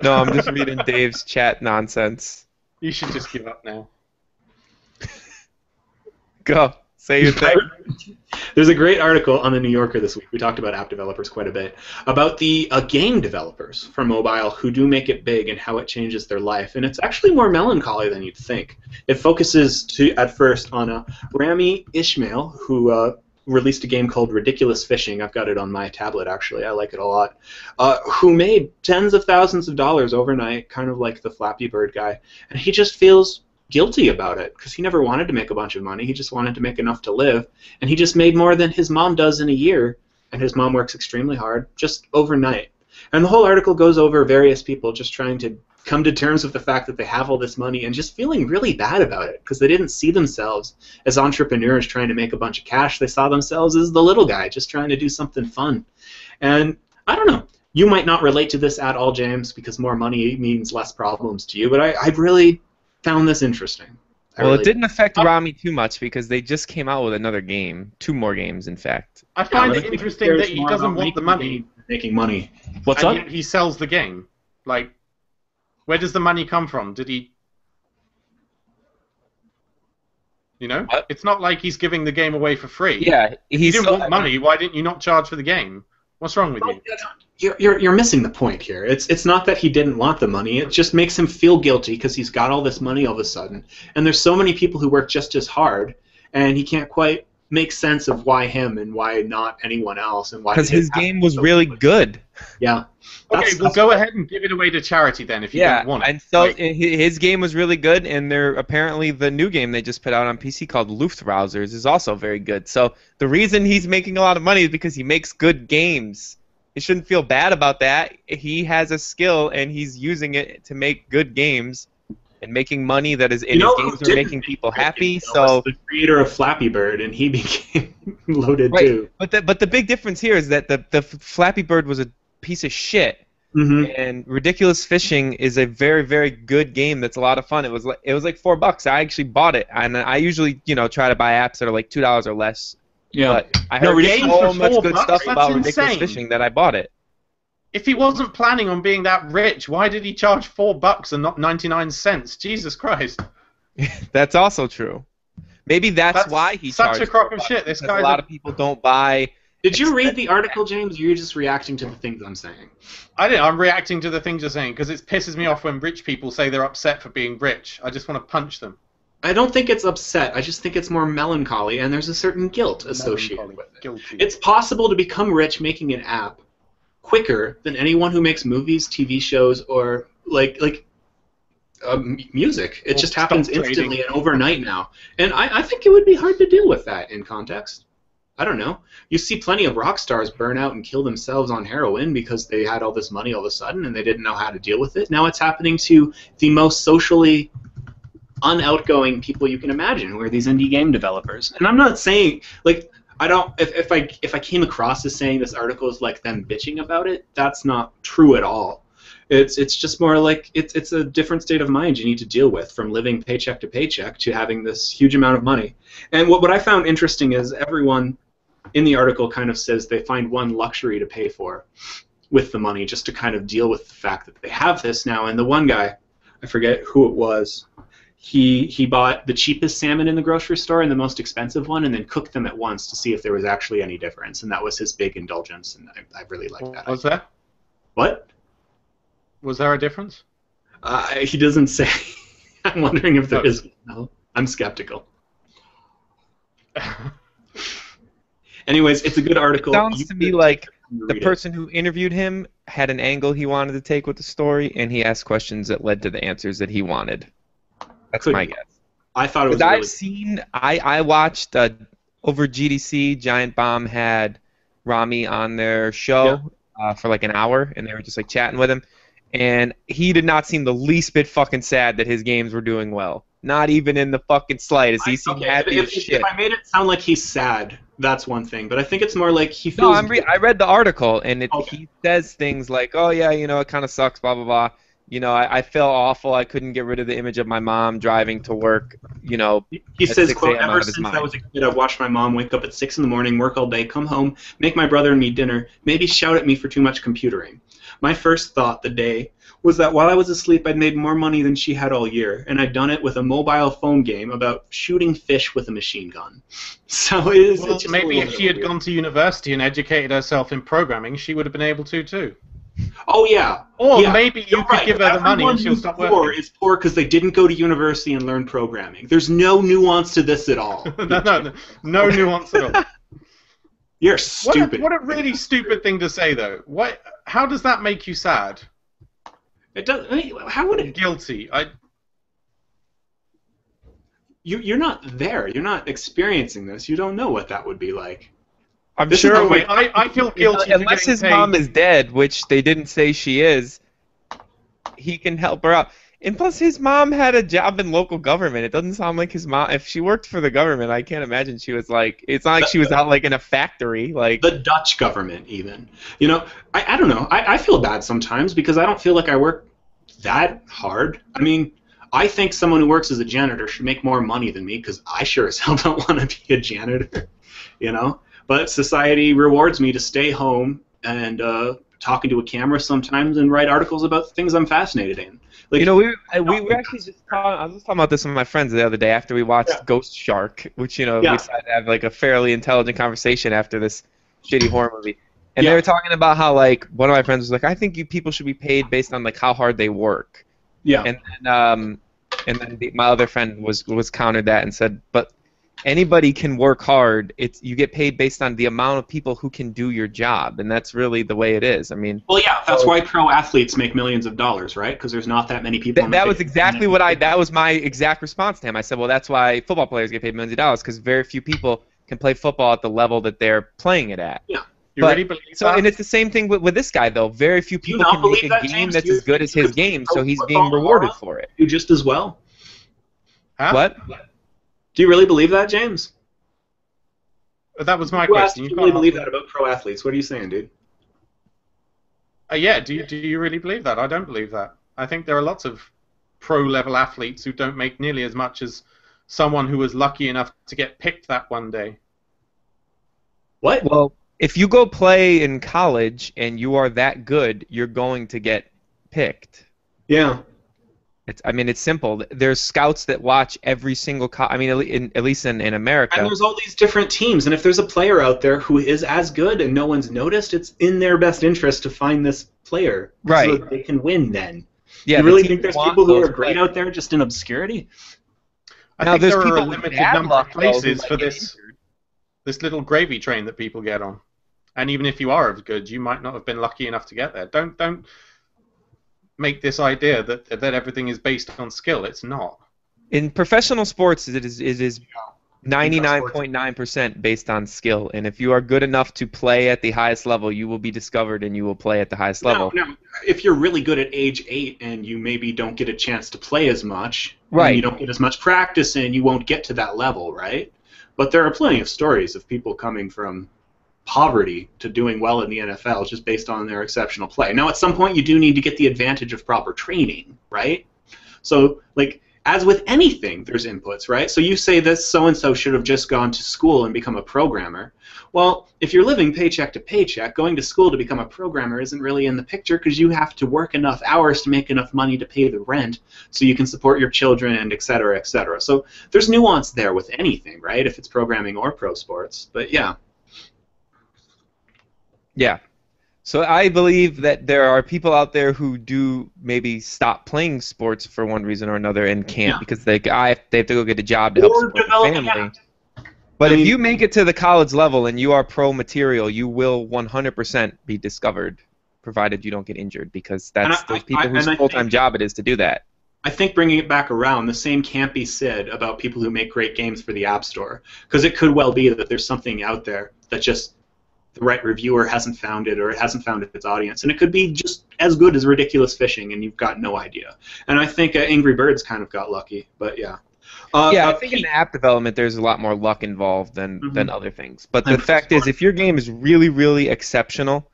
No, I'm just reading Dave's chat nonsense. You should just give up now. [laughs] Go say your thing. [laughs] There's a great article on the New Yorker this week. We talked about app developers quite a bit about the uh, game developers for mobile who do make it big and how it changes their life. And it's actually more melancholy than you'd think. It focuses to at first on a Rami Ismail who uh, released a game called Ridiculous Fishing. I've got it on my tablet actually. I like it a lot. Uh, who made tens of thousands of dollars overnight, kind of like the Flappy Bird guy, and he just feels guilty about it because he never wanted to make a bunch of money. He just wanted to make enough to live and he just made more than his mom does in a year and his mom works extremely hard, just overnight. And the whole article goes over various people just trying to come to terms with the fact that they have all this money and just feeling really bad about it because they didn't see themselves as entrepreneurs trying to make a bunch of cash. They saw themselves as the little guy just trying to do something fun. And I don't know. You might not relate to this at all, James, because more money means less problems to you, but I, I've really found this interesting. I well, really it didn't affect Oh. Rami too much because they just came out with another game, two more games, in fact. I find but I it interesting that he doesn't want the money. Making money. What's and up? yet he sells the game. Like, where does the money come from? Did he? You know, What? it's not like he's giving the game away for free. Yeah, If you he's didn't want money, why didn't you not charge for the game? What's wrong with you? You're, you're, missing the point here. It's it's not that he didn't want the money. It just makes him feel guilty because he's got all this money all of a sudden, and there's so many people who work just as hard, and he can't quite make sense of why him and why not anyone else, and why because did his game was so really quickly. good. Yeah. Okay, That's- well, that's- go ahead and give it away to charity then if you Yeah, want it. and so Like- eh, his game was really good, and they're apparently the new game they just put out on PC called Luftrausers is also very good. So the reason he's making a lot of money is because he makes good games. You shouldn't feel bad about that. He has a skill, and he's using it to make good games and making money that is in know his games are making people happy. So was the creator of Flappy Bird, and he [laughs] became loaded Right. too. But the but the big difference here is that the the Flappy Bird was a piece of shit, hmm and Ridiculous Fishing is a very very good game that's a lot of fun. It was like it was like four bucks. I actually bought it, and I usually you know try to buy apps that are like two dollars or less. Yeah. But I heard Ridiculous so much good bucks? stuff That's about Ridiculous insane. Fishing that I bought it. If he wasn't planning on being that rich, why did he charge four bucks and not ninety nine cents? Jesus Christ! [laughs] That's also true. Maybe that's, That's why he such charged a crock of shit. This because a lot a- of people don't buy. Did you read the article, James? Or you're just reacting to the things I'm saying. I didn't. I'm reacting to the things you're saying because it pisses me off when rich people say they're upset for being rich. I just want to punch them. I don't think it's upset. I just think it's more melancholy, and there's a certain guilt associated with it. Guilty. It's possible to become rich making an app quicker than anyone who makes movies, TV shows, or like like uh, music. It Or just happens trading. instantly and overnight now. And I, I think it would be hard to deal with that in context. I don't know. You see plenty of rock stars burn out and kill themselves on heroin because they had all this money all of a sudden and they didn't know how to deal with it. Now it's happening to the most socially unoutgoing people you can imagine, who are these indie game developers. And I'm not saying like I don't if, if I if I came across as saying this article is like them bitching about it, that's not true at all. It's it's just more like it's it's a different state of mind you need to deal with from living paycheck to paycheck to having this huge amount of money. And what what I found interesting is everyone in the article kind of says they find one luxury to pay for with the money just to kind of deal with the fact that they have this now. And the one guy, I forget who it was, he he bought the cheapest salmon in the grocery store and the most expensive one, and then cooked them at once to see if there was actually any difference. And that was his big indulgence, and I, I really like that. Was there? What? Was there a difference? Uh, he doesn't say. [laughs] I'm wondering if there Oh. is. No, I'm skeptical. [laughs] Anyways, it's a good article. Sounds You to me like read the it. person who interviewed him had an angle he wanted to take with the story, and he asked questions that led to the answers that he wanted. That's Could my be. guess. I thought it was Because I've really seen, I I watched uh, over GDC. Giant Bomb had Rami on their show uh, for like an hour, and they were just like chatting with him, and he did not seem the least bit fucking sad that his games were doing well. Not even in the fucking slightest. He seemed Okay, happy if, as if, shit. if I made it sound like he's sad, that's one thing. But I think it's more like he feels. No, I'm re- I read the article, and it, Okay. he says things like, "Oh yeah, you know, it kind of sucks, blah blah blah." You know, I, I felt awful. I couldn't get rid of the image of my mom driving to work. You know, He at says, 6 "quote Ever of his since I was a kid, I've watched my mom wake up at six in the morning, work all day, come home, make my brother and me dinner, maybe shout at me for too much computering. My first thought the day was that while I was asleep, I'd made more money than she had all year, and I'd done it with a mobile phone game about shooting fish with a machine gun. [laughs] So it is. well, it's maybe if she had weird. gone to university and educated herself in programming, she would have been able to too. Oh yeah. Or Yeah, maybe you You're could right. give her the money Everyone and she'll stop poor working. is poor because they didn't go to university and learn programming. There's no nuance to this at all. [laughs] no, no, no, no [laughs] nuance at all. You're What a, stupid. what a really stupid thing to say, though. What? How does that make you sad? It does. I mean, how would it? Guilty. I. You, you're not there. You're not experiencing this. You don't know what that would be like. I'm This sure. it I, I feel guilty. unless his paid. mom is dead, which they didn't say she is, he can help her out. And plus, his mom had a job in local government. It doesn't sound like his mom. If she worked for the government, I can't imagine she was like. It's not like she was out like in a factory. Like the Dutch government, even. You know, I, I don't know. I, I feel bad sometimes because I don't feel like I work that hard. I mean, I think someone who works as a janitor should make more money than me because I sure as hell [laughs] don't want to be a janitor. You know, but society rewards me to stay home and uh, talking to a camera sometimes and write articles about things I'm fascinated in. Like, you know, we I- we were actually just talking. I was just talking about this with my friends the other day after we watched Yeah. Ghost Shark, which you know Yeah. we decided to have like a fairly intelligent conversation after this shitty horror movie. And Yeah. they were talking about how like one of my friends was like, I think you people should be paid based on like how hard they work. yeah, And then um, and then the, my other friend was was countered that and said, but anybody can work hard. It's you get paid based on the amount of people who can do your job, and that's really the way it is. I mean, well, yeah, that's why pro athletes make millions of dollars, right? Because there's not that many people. Th- that was exactly what I. That was my exact response to him. I said, "Well, that's why football players get paid millions of dollars because very few people can play football at the level that they're playing it at." Yeah. You but- really So, that? and it's the same thing with, with this guy though. Very few people can make a that, game James? that's you as good as his game, so he's being rewarded for it. You just as well. Huh? What? Do you really believe that, James? That was my Who asked question. if You you really believe that about pro athletes? What are you saying, dude? Uh, yeah, do you, do you really believe that? I don't believe that. I think there are lots of pro level athletes who don't make nearly as much as someone who was lucky enough to get picked that one day. What? Well, if you go play in college and you are that good, you're going to get picked. Yeah. It's, I mean, it's simple. There's scouts that watch every single. Co- I mean, at in, at least in, in America. And there's all these different teams, and if there's a player out there who is as good and no one's noticed, it's in their best interest to find this player, so Right. that they can win. Then, yeah, you really teams think there's people who are great players. out there just in obscurity? I Now, think there's there are a limited number of luck, though, who places for this injured. this little gravy train that people get on. And even if you are as good, you might not have been lucky enough to get there. Don't don't make this idea that that everything is based on skill. It's not. in professional sports it is it is 99.9% based on skill and if you are good enough to play at the highest level you will be discovered and you will play at the highest level No, no. If you're really good at age eight and you maybe don't get a chance to play as much, and Right. You don't get as much practice and you won't get to that level, right? But there are plenty of stories of people coming from poverty to doing well in the NFL just based on their exceptional play. Now, at some point, you do need to get the advantage of proper training, right? So, like, as with anything, there's inputs, right? So you say this so and so should have just gone to school and become a programmer. Well, if you're living paycheck to paycheck, going to school to become a programmer isn't really in the picture because you have to work enough hours to make enough money to pay the rent so you can support your children and et cetera, et cetera. So there's nuance there with anything, right? If it's programming or pro sports. But yeah. Yeah so i believe that there are people out there who do maybe stop playing sports for one reason or another and can't Yeah. because they, I, they have to go get a job to help support their family app. but I if you make it to the college level and you are pro material you will 100% be discovered provided you don't get injured because that's I- those people I- whose full-time think- job it is to do that I think bringing it back around, the same can't be said about people who make great games for the App Store. Because it could well be that there's something out there that just the right reviewer hasn't found it or it hasn't found its audience. And it could be just as good as Ridiculous Fishing and you've got no idea. And I think uh, Angry Birds kind of got lucky, but yeah. Uh, yeah, uh, I think in app development there's a lot more luck involved than Mhm. than other things. But the And fact is, if your game is really really exceptional,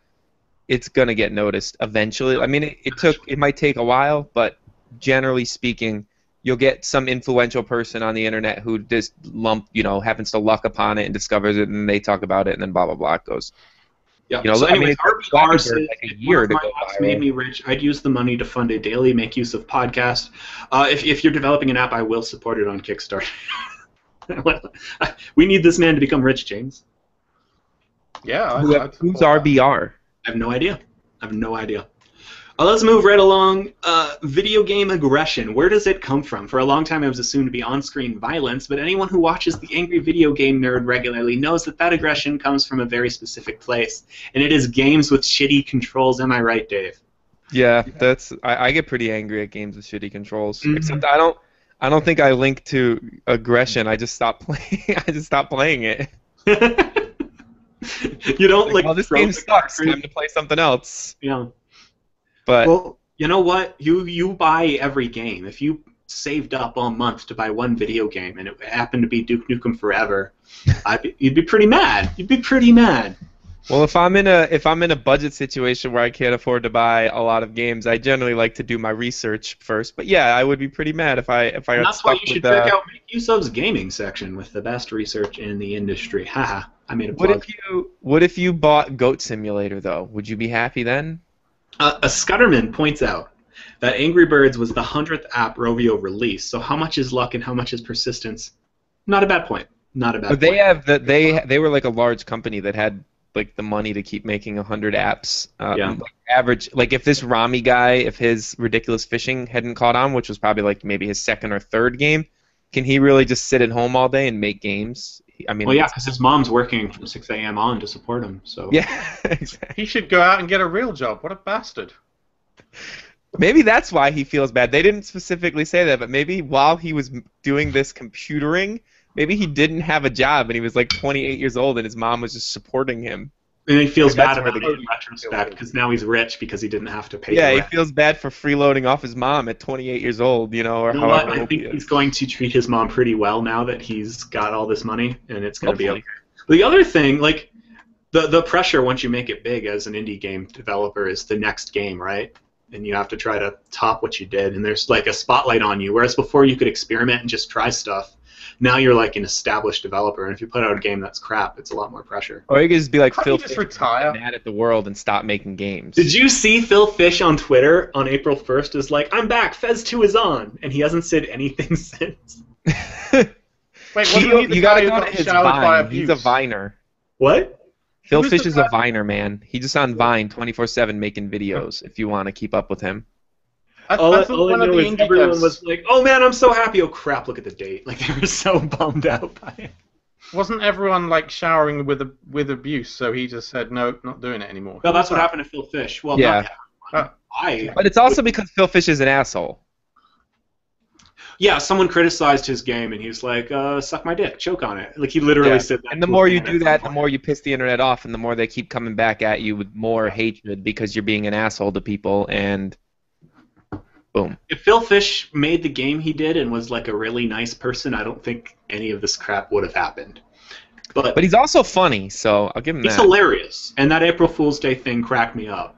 it's gonna get noticed eventually. I mean, it, it took it might take a while, but generally speaking, you'll get some influential person on the internet who just lump you know happens to luck upon it and discovers it, and they talk about it, and then blah blah blah it goes. Yeah. You know, so I mean, anyways, it took RBR Flappy says, like a if year one of to my go apps viral. made me rich. I'd use the money to fund a daily MakeUseOf podcast. Uh, if, if you're developing an app, I will support it on Kickstarter. [laughs] we need this man to become rich, James. Yeah. I- Who, I'd who's support. RBR? I have no idea. I have no idea. Uh, let's move right along. Uh, video game aggression. Where does it come from? For a long time, it was assumed to be on-screen violence, but anyone who watches the Angry Video Game Nerd regularly knows that that aggression comes from a very specific place, and it is games with shitty controls. Am I right, Dave? Yeah, that's I, I get pretty angry at games with shitty controls. Mhm. Except I don't I don't think I link to aggression. I just stop playing. [laughs] I just stop playing it. [laughs] you don't like. well, this game sucks. Time to play something else. Yeah. But Well, you know what? You you buy every game. If you saved up all month to buy one video game and it happened to be Duke Nukem Forever, [laughs] I'd be, you'd be pretty mad. You'd be pretty mad. well, if I'm in a if I'm in a budget situation where I can't afford to buy a lot of games, I generally like to do my research first. But yeah, I would be pretty mad if I if I And that's why you should with. check uh, out MakeUseOf's gaming section with the best research in the industry. [laughs] Haha. I made a What if you What if you bought Goat Simulator though? Would you be happy then? Uh, a Scudderman points out that Angry Birds was the hundredth app Rovio released. So how much is luck and how much is persistence? Not a bad point. Not a bad But they point. have that they they were like a large company that had like the money to keep making hundred apps. Um, Yeah. like average like if this Rami guy, if his ridiculous fishing hadn't caught on, which was probably like maybe his second or third game, can he really just sit at home all day and make games? He- I mean, well, yeah, because his mom's working from 6 a.m. on to support him. So [laughs] yeah, exactly. He should go out and get a real job. What a bastard. Maybe that's why he feels bad. They didn't specifically say that, but maybe while he was doing this computering, maybe he didn't have a job and he was like 28 years old and his mom was just supporting him. And he feels Like, bad about the it in retrospect because now he's rich because he didn't have to pay. Yeah, he feels bad for freeloading off his mom at 28 years old, you know, or You know however I old he think he's going to treat his mom pretty well now that he's got all this money, and it's going to be okay. The other thing, like the the pressure once you make it big as an indie game developer is the next game, right? And you have to try to top what you did, and there's like a spotlight on you. Whereas before you could experiment and just try stuff. Now you're like an established developer, and if you put out a game that's crap, it's a lot more pressure. Or you could just be like Can't Phil you just Fish, retire? mad at the world and stop making games. Did you see Phil Fish on Twitter on April 1st is like, I'm back, Fez 2 is on, and he hasn't said anything [laughs] since. [laughs] Wait, wasn't you, he you gotta go to his Vine. He's a? Viner. What? Phil Who's Fish is a Viner, man. He's just on Vine 24/7 making videos. If you want to keep up with him. I, All, I I, thought all I one of know the is indie everyone devs- was like, "Oh man, I'm so happy!" Oh crap, look at the date. Like [laughs] they were so bummed out by it. wasn't everyone like showering with a, with abuse, so he just said no, not doing it anymore. Well, that's what happened to Phil Fish. Well, Yeah. not Uh, I. But it's also because Phil Fish is an asshole. Yeah, someone criticized his game, and he was like, uh, "Suck my dick, choke on it." Like he literally Yeah. said that. And the more you do that, the more you piss the internet off, and the more they keep coming back at you with more hatred because you're being an asshole to people. And boom. If Phil Fish made the game he did and was like a really nice person, I don't think any of this crap would have happened. But, But he's also funny, so I'll give him he's that. hilarious, and that April Fool's Day thing cracked me up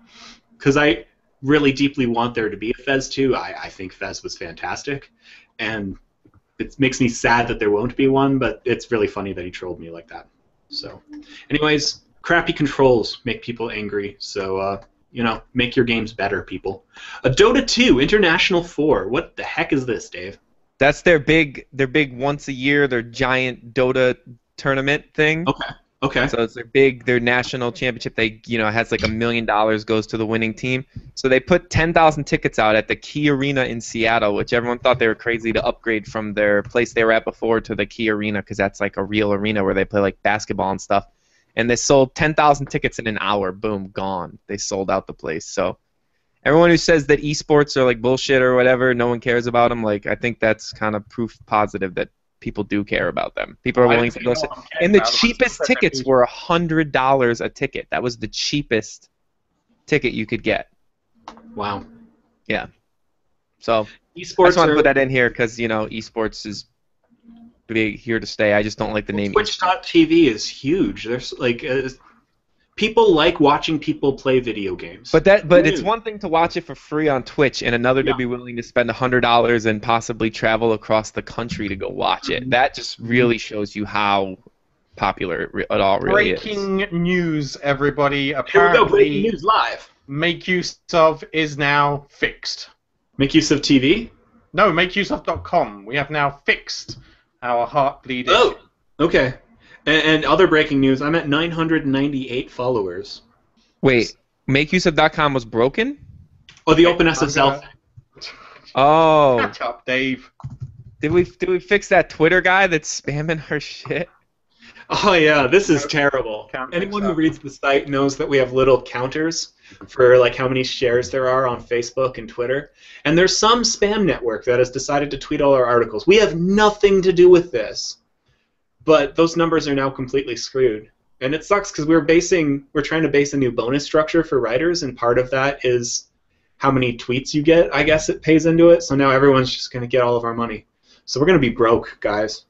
because I really deeply want there to be a Fez 2. I, I think Fez was fantastic, and it makes me sad that there won't be one. But it's really funny that he trolled me like that. So, anyways, crappy controls make people angry. So, uh, you know, make your games better, people. A Dota 2 International 4. What the heck is this, Dave? That's their big, their big once a year, their giant Dota tournament thing. Okay. Okay. So it's their big, their national championship. They, you know, has like a million dollars goes to the winning team. So they put 10,000 tickets out at the Key Arena in Seattle, which everyone thought they were crazy to upgrade from their place they were at before to the Key Arena because that's like a real arena where they play like basketball and stuff. And they sold 10,000 tickets in an hour. Boom, gone. They sold out the place. So everyone who says that esports are like bullshit or whatever, no one cares about them. Like I think that's kind of proof positive that people do care about them. People are willing to go. no And the cheapest tickets were a hundred dollars a ticket. That was the cheapest ticket you could get. Wow. Yeah. So esports I just want to put that in here because you know esports is be here to stay. I just don't like the name. esports. Twitch.tv is huge. There's like uh, people like watching people play video games. But that, but Who it's one thing to watch it for free on Twitch, and another Yeah. to be willing to spend hundred dollars and possibly travel across the country to go watch it. That just really shows you how popular it, re- it all really is. Breaking news, everybody. here we go. Breaking Apparently, news live. make use of is now fixed. MakeUseOf TV. No, makeuseof.com. We have now fixed our heartbleed. Oh, okay. And, and other breaking news. I'm at 998 followers. Wait, MakeUseOf.com was broken? Oh, the Okay, OpenSSL. I'm gonna- Oh, Catch up, Dave. did we did we fix that Twitter guy that's spamming our shit? Oh yeah, this is terrible. Anyone who reads the site knows that we have little counters for like how many shares there are on Facebook and Twitter. And there's some spam network that has decided to tweet all our articles. We have nothing to do with this. But those numbers are now completely screwed. and it sucks because we're basing we're trying to base a new bonus structure for writers, and part of that is how many tweets you get. I guess it pays into it. So now everyone's just gonna get all of our money. So we're gonna be broke, guys.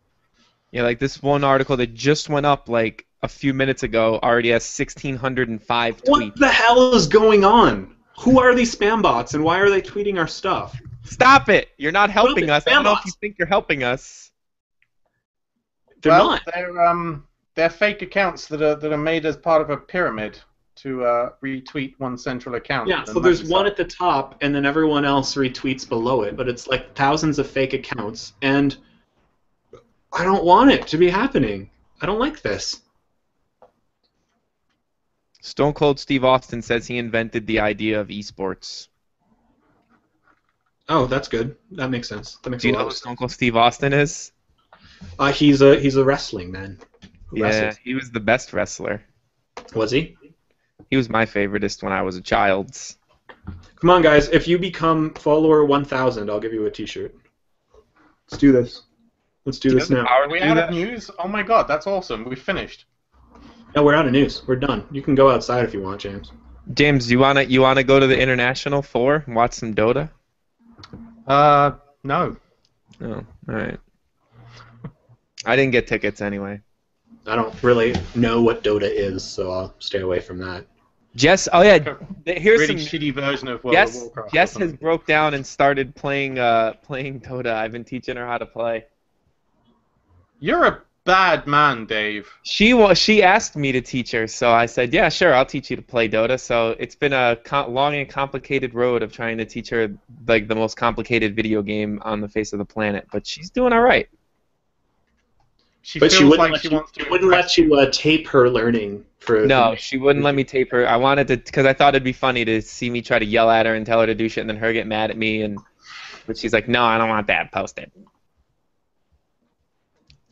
Yeah, like this one article that just went up like a few minutes ago already has 1,605 tweets. What the hell is going on? Who are these spam bots, and why are they tweeting our stuff? Stop it! You're not helping it's us. I don't know if you think you're helping us. They're well, not. They're um they're fake accounts that are that are made as part of a pyramid to uh, retweet one central account. Yeah, so there's one at the top, and then everyone else retweets below it, but it's like thousands of fake accounts, and I don't want it to be happening. I don't like this. Stone Cold Steve Austin says he invented the idea of esports. Oh, that's good. That makes sense. That makes Do you know who. Stone Cold Steve Austin is? Uh, he's a he's a wrestling man. Who Yeah, wrestles. he was the best wrestler. Was he? He was my favoriteest when I was a child. Come on, guys. If you become follower 1,000, I'll give you a T-shirt. Let's do this. Let's do Do this now. power Are we do out that? of news? Oh my god, that's awesome. We finished. No, we're out of news. We're done. You can go outside if you want, James. James, you wanna you wanna go to the international four and watch some Dota? Uh, no. Oh, all right. I didn't get tickets anyway. I don't really know what Dota is, so I'll stay away from that. Jess, oh yeah, here's really some. shitty version of World Jess, of Warcraft. Jess has broke down and started playing uh playing Dota. I've been teaching her how to play. You're a bad man, Dave. She wa she asked me to teach her, so I said, "Yeah, sure, I'll teach you to play Dota." So it's been a co- long and complicated road of trying to teach her like the most complicated video game on the face of the planet, but she's doing all right. She But she wouldn't, like let, she you, wants to. she wouldn't let you uh, tape her learning for. No, she wouldn't let me tape her. I wanted to because I thought it'd be funny to see me try to yell at her and tell her to do shit, and then her get mad at me, and but she's like, "No, I don't want that. Post it."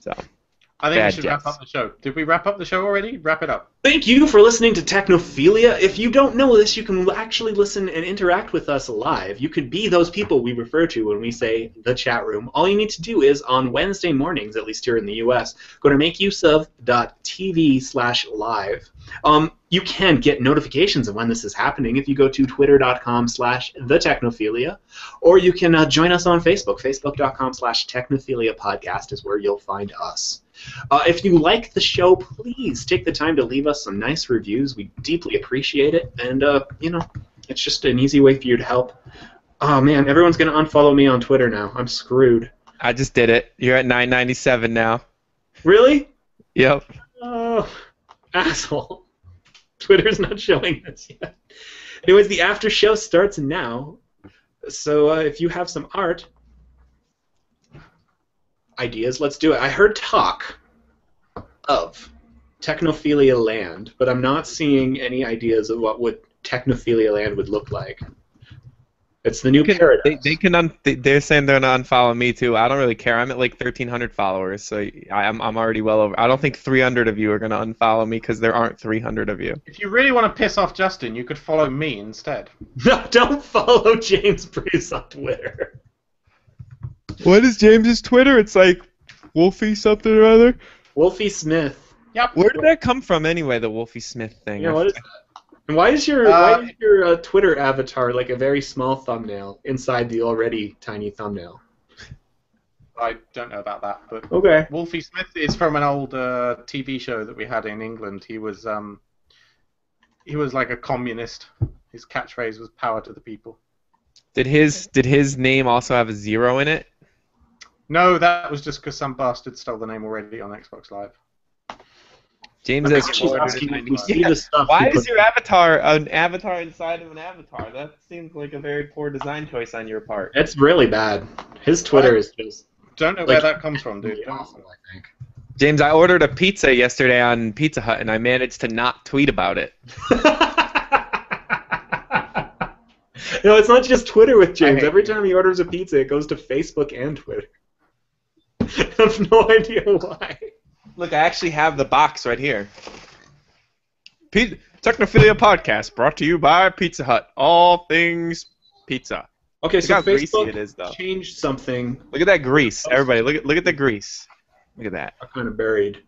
So I think Bad we should wrap up the show. Did we wrap up the show already? Wrap it up. Thank you for listening to Technophilia. If you don't know this, you can actually listen and interact with us live. You could be those people we refer to when we say the chat room. All you need to do is on Wednesday mornings, at least here in the U.S., go to makeuseof.tv slash live. Um, you can get notifications of when this is happening if you go to twitter.com slash the technophilia, or you can uh, join us on Facebook. Facebook.com slash technophilia podcast is where you'll find us. Uh, if you like the show, please take the time to leave us some nice reviews. We deeply appreciate it, and uh, you know, it's just an easy way for you to help. Oh man, everyone's gonna unfollow me on Twitter now. I'm screwed. I just did it. You're at 997 now. Really? Yep. Oh, asshole. Twitter's not showing this yet. Anyways, the after show starts now. So uh, if you have some art ideas, let's do it. I heard talk of Technophilia Land, but I'm not seeing any ideas of what would Technophilia Land would look like. It's the new Can- paradise. They, they can un- they- they're saying they're gonna unfollow me too. I don't really care. I'm at like 1,300 followers, so I- I'm I'm already well over. I don't think 300 of you are gonna unfollow me because there aren't 300 of you. If you really want to piss off Justin, you could follow me instead. [laughs] No, don't follow James Bruce on Twitter. What is James's Twitter? It's like Wolfie something or other. Wolfie Smith. Yep. Where did that come from anyway? The Wolfie Smith thing. Yeah, what is that? And why is your Uh, why is your uh, Twitter avatar like a very small thumbnail inside the already tiny thumbnail? I don't know about that, but Okay. Wolfie Smith is from an old uh, TV show that we had in England. He was um, he was like a communist. His catchphrase was "Power to the people." Did his did his name also have a zero in it? No, that was just because some bastard stole the name already on Xbox Live. James Okay, has she's 490. asking if we see Yeah. Why is your avatar an avatar inside of an avatar? That seems like a very poor design choice on your part. It's really bad. His Twitter What? is just Don't know where that comes from, dude. awful. I think. James, I ordered a pizza yesterday on Pizza Hut and I managed to not tweet about it. [laughs] no, it's not just Twitter with James. Every time he orders a pizza, it goes to Facebook and Twitter. [laughs] I have no idea why. Look, I actually have the box right here. P- Technophilia Podcast brought to you by Pizza Hut. All things pizza. Okay, Look so how greasy Facebook it is, though. changed something. Look at that grease, everybody. Look at look at the grease. Look at that. I kind of buried.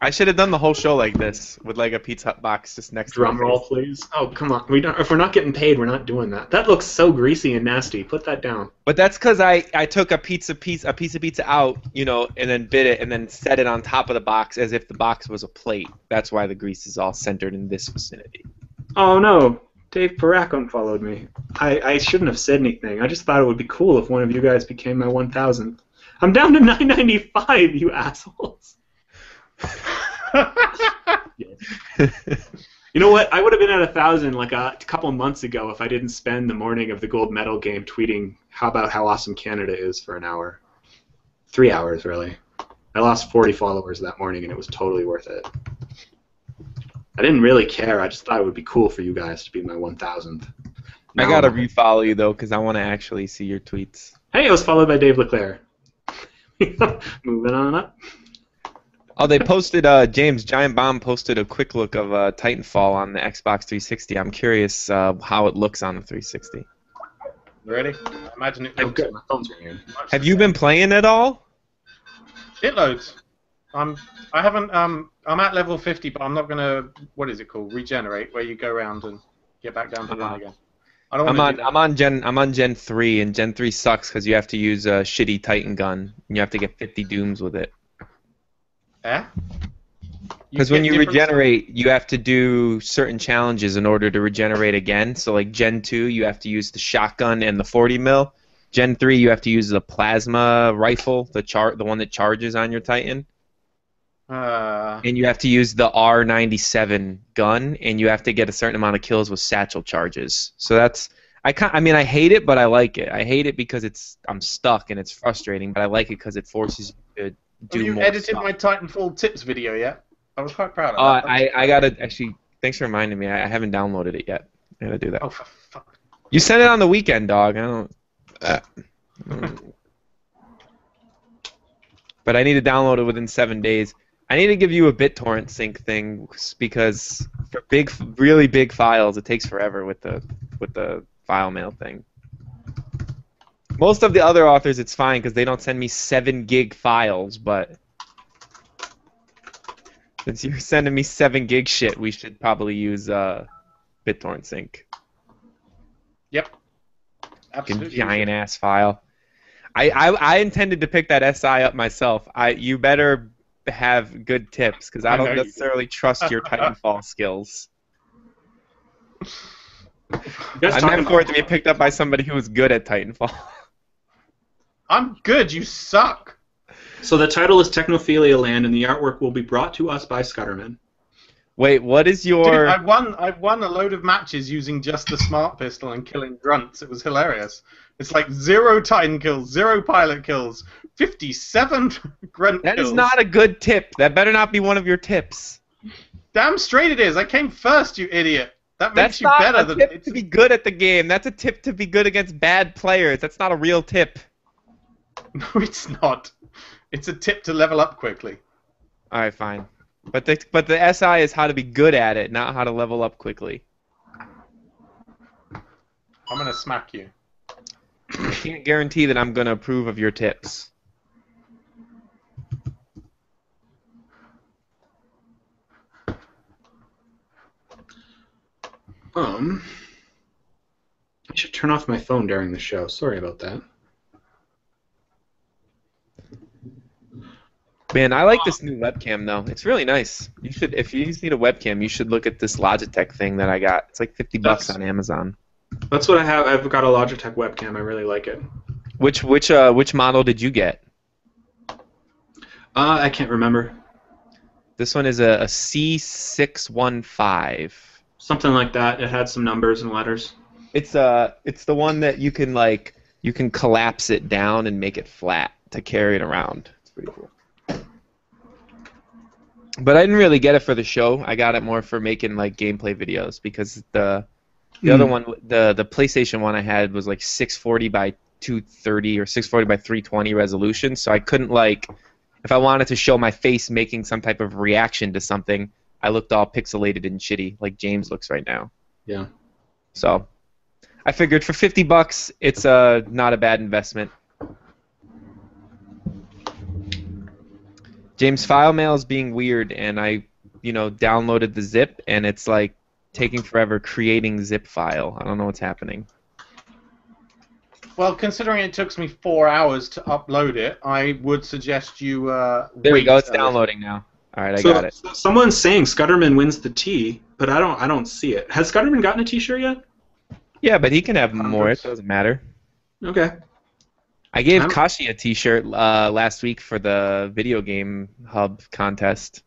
I should have done the whole show like this with like a Pizza box just next to Drum my roll, please. Oh, come on. We don't. If we're not getting paid, we're not doing that. That looks so greasy and nasty. Put that down. But that's because I, I took a pizza piece a piece of pizza out, you know, and then bit it and then set it on top of the box as if the box was a plate. That's why the grease is all centered in this vicinity. Oh no, Dave Parrack unfollowed me. I, I shouldn't have said anything. I just thought it would be cool if one of you guys became my 1,000th. I'm down to 995, you assholes. [laughs] You know what? I would have been at a thousand like a, couple months ago if I didn't spend the morning of the gold medal game tweeting how about how awesome Canada is for an hour, three hours really. I lost 40 followers that morning and it was totally worth it. I didn't really care. I just thought it would be cool for you guys to be my 1,000th. I gotta refollow you though, because I want to actually see your tweets. Hey, I was followed by Dave Leclaire. [laughs] Moving on up. Oh, they posted. Uh, James Giant Bomb posted a quick look of uh, Titanfall on the Xbox 360. I'm curious uh, how it looks on the 360. Ready? I imagine it looks good. My phone's ringing. Have you been playing at all? It loads. I'm. I haven't. Um. I'm at level 50, but I'm not gonna. What is it called? Regenerate, where you go around and get back down to Uh-huh. one again. I don't I'm on. I'm on Gen. I'm on Gen 3, and Gen 3 sucks because you have to use a shitty Titan gun, and you have to get 50 dooms with it. Eh? Because when you regenerate, you have to do certain challenges in order to regenerate again. So like Gen 2, you have to use the shotgun and the 40 mil. Gen 3, you have to use the plasma rifle, the char- the one that charges on your Titan, Uh, and you have to use the R97 gun, and you have to get a certain amount of kills with satchel charges. So that's I can I mean I hate it, but I like it. I hate it because it's I'm stuck and it's frustrating, but I like it because it forces you to do have you more edited stuff. my Titanfall tips video yet? I was quite proud of Uh, that. I, I gotta actually. Thanks for reminding me. I, I haven't downloaded it yet. I gotta do that. Oh, for fuck. You sent it on the weekend, dog. I don't. Uh, mm. but I need to download it within seven days. I need to give you a BitTorrent sync thing because for big, really big files, it takes forever with the with the file mail thing. Most of the other authors, it's fine because they don't send me seven gig files, but since you're sending me seven gig shit, we should probably use uh, BitTorrent sync. Yep. Absolutely. giant ass file. I, I I intended to pick that SI up myself. I you better have good tips because I I don't do. necessarily trust your Titanfall skills. [laughs] I talking meant for it to be picked up by somebody who was good at Titanfall. [laughs] I'm good. You suck. So the title is Technophilia Land, and the artwork will be brought to us by Scudderman. Wait, what is your? Dude, your? I won. I won a load of matches using just the smart pistol and killing grunts. It was hilarious. It's like zero Titan kills, zero pilot kills, fifty-seven [laughs] grunt That kills. is not a good tip. That better not be one of your tips. Damn straight it is. I came first, you idiot. That makes That's you not better a than tip it's, to be good at the game. That's a tip to be good against bad players. That's not a real tip. [laughs] No, it's not. It's a tip to level up quickly. All right, fine. But the but the SI is how to be good at it, not how to level up quickly. I'm gonna smack you. I can't guarantee that I'm gonna approve of your tips. Um, I should turn off my phone during the show. Sorry about that. Man, I like this new webcam though. It's really nice. You should, if you need a webcam, you should look at this Logitech thing that I got. It's like fifty bucks on Amazon. That's what I have. I've got a Logitech webcam. I really like it. Which which uh which model did you get? Uh, I can't remember. This one is a, a C615. Something like that. It had some numbers and letters. It's uh it's the one that you can like you can collapse it down and make it flat to carry it around. It's pretty cool. But I didn't really get it for the show. I got it more for making like gameplay videos because the the other Hmm. one the the PlayStation one I had was like 640 by 230 or 640 by 320 resolution, so I couldn't like if I wanted to show my face making some type of reaction to something, I looked all pixelated and shitty like James looks right now. Yeah. So I figured for 50 bucks, it's uh, not a bad investment. James file mail is being weird, and I, you know, downloaded the zip, and it's like taking forever creating zip file. I don't know what's happening. Well, considering it took me four hours to upload it, I would suggest you. Uh, There we go. It's a little. downloading now. All right, I so, got it. so someone's saying Scudderman wins the T, but I don't I don't see it. Has Scudderman gotten a T-shirt yet? Yeah, but he can have more. It doesn't matter. Okay. I gave I'm- Kashi a T-shirt uh, last week for the video game hub contest.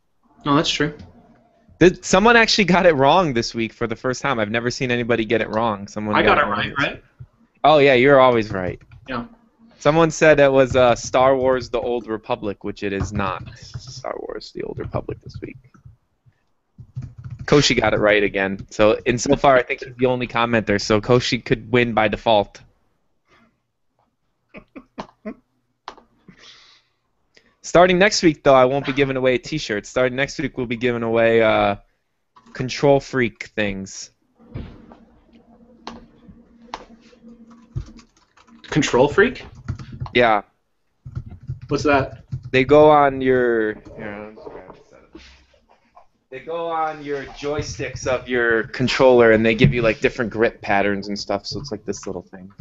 No, that's true. Did, someone actually got it wrong this week for the first time. I've never seen anybody get it wrong. Someone I got it right, right? Oh yeah, you're always right. Yeah. Someone said it was uh, Star Wars: The Old Republic, which it is not. Star Wars: The Old Republic this week. Koshi got it right again. So insofar, I think he's the only commenter. So Koshi could win by default. Starting next week, though, I won't be giving away T-shirts. Starting next week, we'll be giving away uh, Control Freak things. Control Freak? Yeah, What's that? they go on your. Here, I'll just grab this out. They go on your joysticks of your controller, and they give you like different grip patterns and stuff. So it's like this little thing.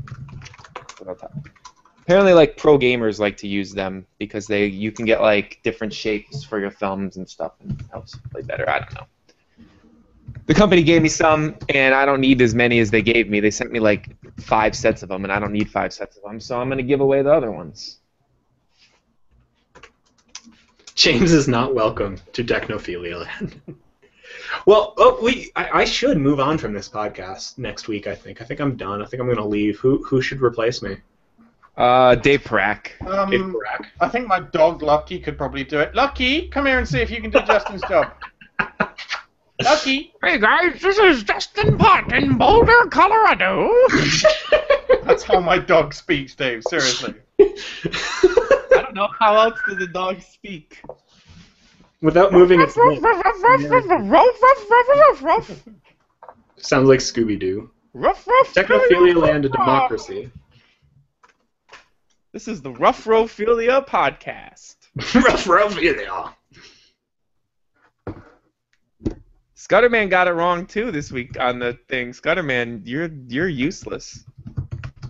Apparently, like pro gamers like to use them because they you can get like different shapes for your thumbs and stuff, and helps play better. I don't know. The company gave me some, and I don't need as many as they gave me. They sent me like five sets of them, and I don't need five sets of them, so I'm gonna give away the other ones. James is not welcome to Technophilia Land. [laughs] well, oh, we I, I should move on from this podcast next week. I think. I think I'm done. I think I'm going to leave. Who who should replace me? Uh, Dave Parrack. Dave Um, Barak. I think my dog Lucky could probably do it. Lucky, come here and see if you can do Justin's job. [laughs] Lucky, Hey guys, this is Justin Pot in Boulder, Colorado. [laughs] that's how my dog speaks, Dave. Seriously. [laughs] I don't know how else does the dog speak. Without moving its lips. Sounds like Scooby Doo. Technophilia Land, a democracy. This is the Rough Rophilia podcast. [laughs] Technophilia. Scudderman got it wrong too this week on the thing. Scudderman, you're you're useless.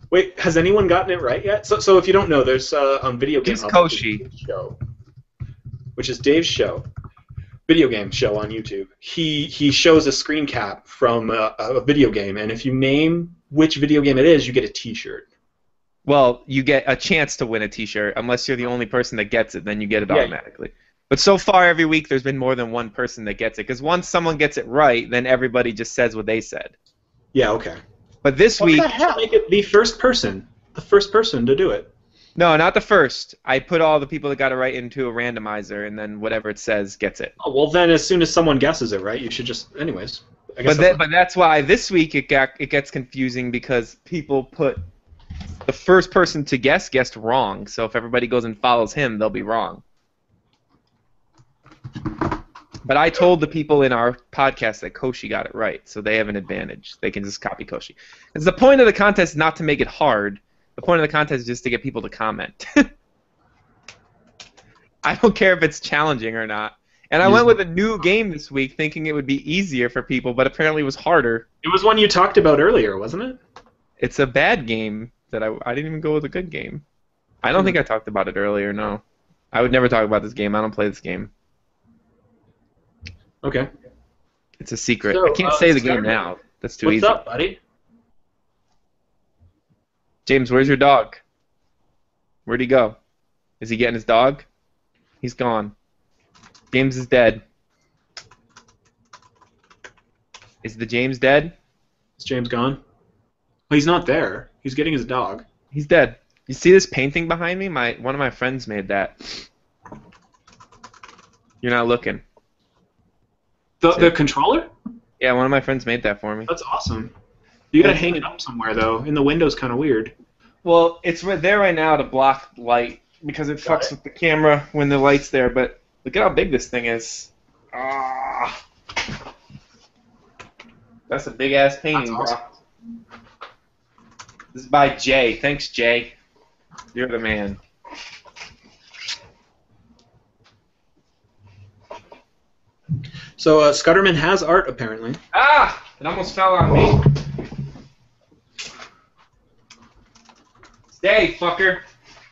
Wait, has anyone gotten it right yet? So, so if you don't know, there's uh, on video game Koshi? Show, which is Dave's show, video game show on YouTube. He he shows a screen cap from a, a video game, and if you name which video game it is, you get a T-shirt. Well, you get a chance to win a T-shirt unless you're the only person that gets it. Then you get it Yeah. automatically. But so far, every week there's been more than one person that gets it. Because once someone gets it right, then everybody just says what they said. Yeah, okay. But this What week, the hell? Make it the first person, the first person to do it. no, not the first. I put all the people that got it right into a randomizer, and then whatever it says gets it. Oh, well, then as soon as someone guesses it right, you should just, anyways. I guess But that, but that's why this week it got it gets confusing because people put the first person to guess guessed wrong. So if everybody goes and follows him, they'll be wrong. But I told the people in our podcast that Koshi got it right, so they have an advantage. They can just copy Koshi. Because the point of the contest is not to make it hard. The point of the contest is just to get people to comment. [laughs] I don't care if it's challenging or not. And I went with a new game this week, thinking it would be easier for people, but apparently it was harder. it was one you talked about earlier, wasn't it? It's a bad game that I, I didn't even go with a good game. I don't think I talked about it earlier. No, I would never talk about this game. I don't play this game. Okay. It's a secret. So, I can't uh, say the game now. That's too What's easy. What's up, buddy? James, where's your dog? Where'd he go? Is he getting his dog? He's gone. James is dead. Is the James dead? Is James gone? Well, he's not there. He's getting his dog. He's dead. You see this painting behind me? My one of my friends made that. You're not looking. The, the controller? Yeah, one of my friends made that for me. That's awesome. You gotta hang it up somewhere though. and the window's kind of weird. Well, it's right there right now to block light because it Got fucks it. with the camera when the light's there. But look at how big this thing is. Ah, that's a big ass painting, That's bro. This is by Jay. Thanks, Jay. You're the man. So uh, Scudderman has art apparently. Ah! It almost fell on me. Stay, fucker.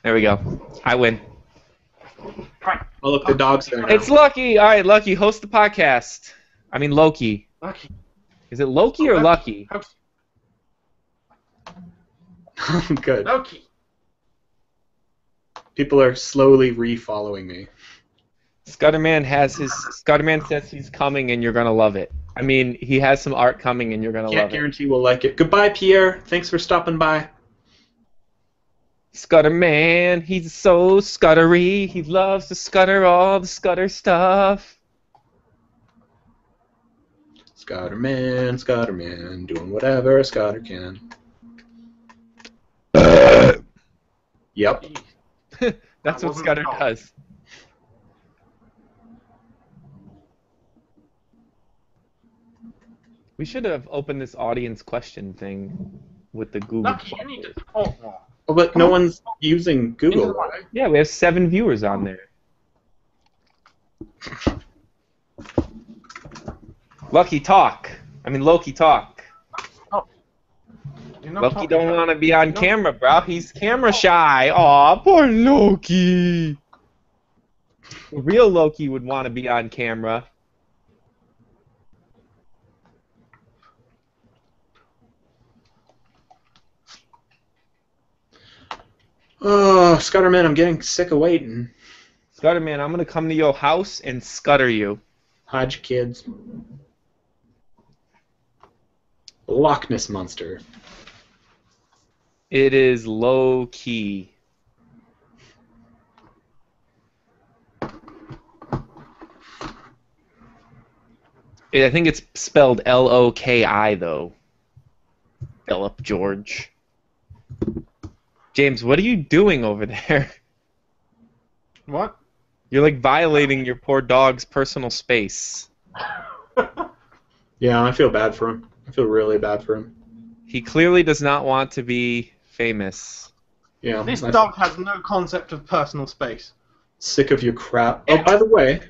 There we go. I win. Oh look, the dog's there now. It's Lucky. All right, Lucky, host the podcast. I mean Loki. Lucky. Is it Loki or Lucky? [laughs] Good. Loki. People are slowly re-following me. Scudderman has his. Scudderman says he's coming, and you're gonna love it. I mean, he has some art coming, and you're gonna Can't love it. guarantee we'll like it. Goodbye, Pierre. Thanks for stopping by. Scudderman, he's so scuttery. He loves to scutter all the scutter stuff. Scudderman, Scudderman, doing whatever a Scudder can. Uh, yep. [laughs] That's That what Scudder wrong. does. We should have opened this audience question thing with the Google. Lucky, you need to talk more. Oh, but no one's using Google. Into the mic. Yeah, we have seven viewers on there. [laughs] Lucky talk. I mean Loki talk. You're not Loki don't want to be on No. camera, bro. He's camera shy. Aw, poor Loki. Real Loki would want to be on camera. Oh, Scudderman, I'm getting sick of waiting. Scudder man, I'm gonna come to your house and scutter you. Hodge kids. Loch Ness Monster. It is low key. I think it's spelled L O K I though. Philip George. James, what are you doing over there? What? You're like violating your poor dog's personal space. [laughs] Yeah, I feel bad for him. I feel really bad for him. He clearly does not want to be famous. Yeah, This I'm dog has no concept of personal space. sick of your crap. Oh, by the way,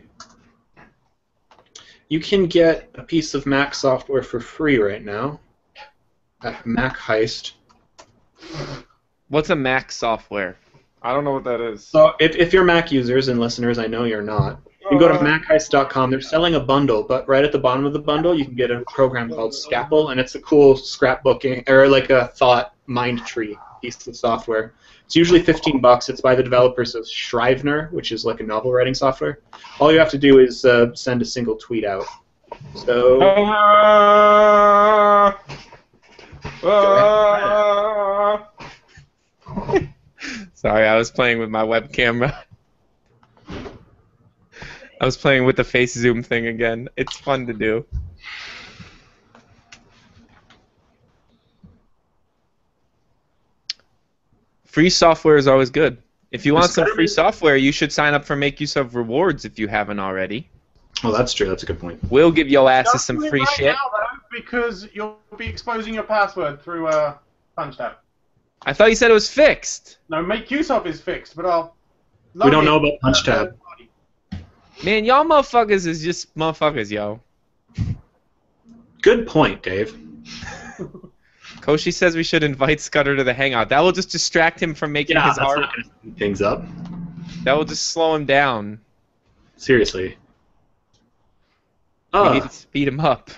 you can get a piece of Mac software for free right now at MacHeist. What's a Mac software? I don't know what that is. So if, if you're Mac users and listeners, I know you're not. You can go to uh, MacHeist.com. They're selling a bundle, but right at the bottom of the bundle, you can get a program called Scapple, and it's a cool scrapbooking or like a thought mind tree piece of software. It's usually 15 bucks. It's by the developers of Scrivener, which is like a novel writing software. All you have to do is uh, send a single tweet out. So uh, uh, [laughs] Sorry, I was playing with my web camera. [laughs] I was playing with the face zoom thing again. It's fun to do. Free software is always good. If you want some free software, you should sign up for MakeUseOf Rewards if you haven't already. well, that's true. That's a good point. We'll give your asses some free right shit. Now, though, because you'll be exposing your password through uh, PunchTab. I thought you said it was fixed. No, MakeUseOf is fixed, but I'll. We don't know about PunchTab. Man, y'all motherfuckers is just motherfuckers, yo. Good point, Dave. [laughs] Koshi says we should invite Scudder to the hangout. That will just distract him from making Yeah, his that's art. not going to speed things up. That will just slow him down. Seriously. We Oh, need uh. to speed him up.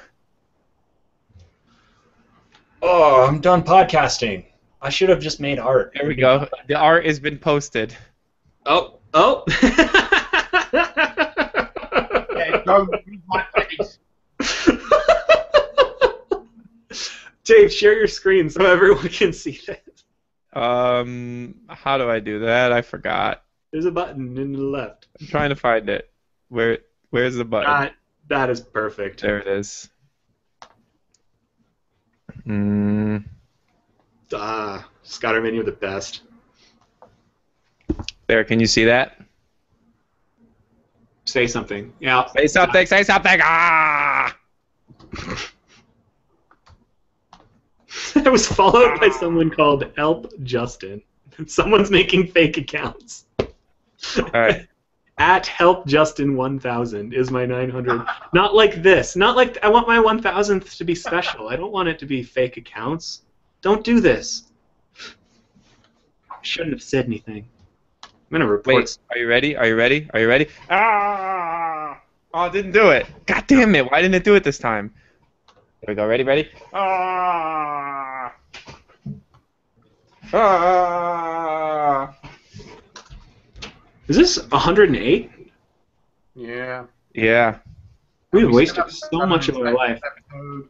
oh, I'm done podcasting. I should have just made art. There we go. The art has been posted. Oh, oh. [laughs] Yeah, don't use my face. Dave, share your screen so everyone can see it. Um, how do I do that? I forgot. There's a button in the left. I'm trying to find it. Where? Where's the button? That, that is perfect. There it is. Mm, Ah, Scudderman, you're the best. there. Can you see that? Say something. Yeah. Say something. Say something. Ah! [laughs] I was followed by someone called Help Justin. Someone's making fake accounts. All right. [laughs] At help Justin 1000 is my 900. Not like this. Not like I want my 1000th to be special. I don't want it to be fake accounts. Don't do this. Shouldn't have said anything. I'm gonna report. Wait, are you ready? Are you ready? Are you ready? Ah! Oh, it didn't do it. God damn it! Why didn't it do it this time? There we go. Ready? Ready? Ah! Ah! Is this 108? Yeah. Yeah. We've We wasted so much of our life. episode.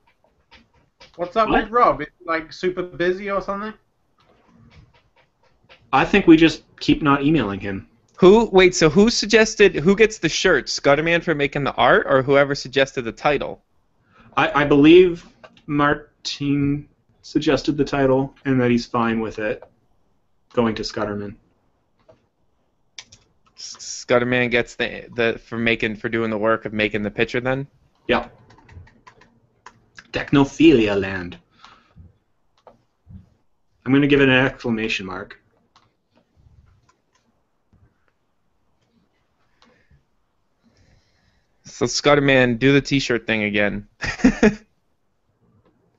What's up What? with Rob? Is he, like super busy or something? I think we just keep not emailing him. Who? Wait. So who suggested? Who gets the shirt? Scudderman for making the art, or whoever suggested the title? I, I believe Martin suggested the title and that he's fine with it going to Scudderman. Scudderman gets the the for making for doing the work of making the picture. Then. Yep. Technophilia land. I'm going to give it an exclamation mark. So Scudderman, do the T-shirt thing again. [laughs]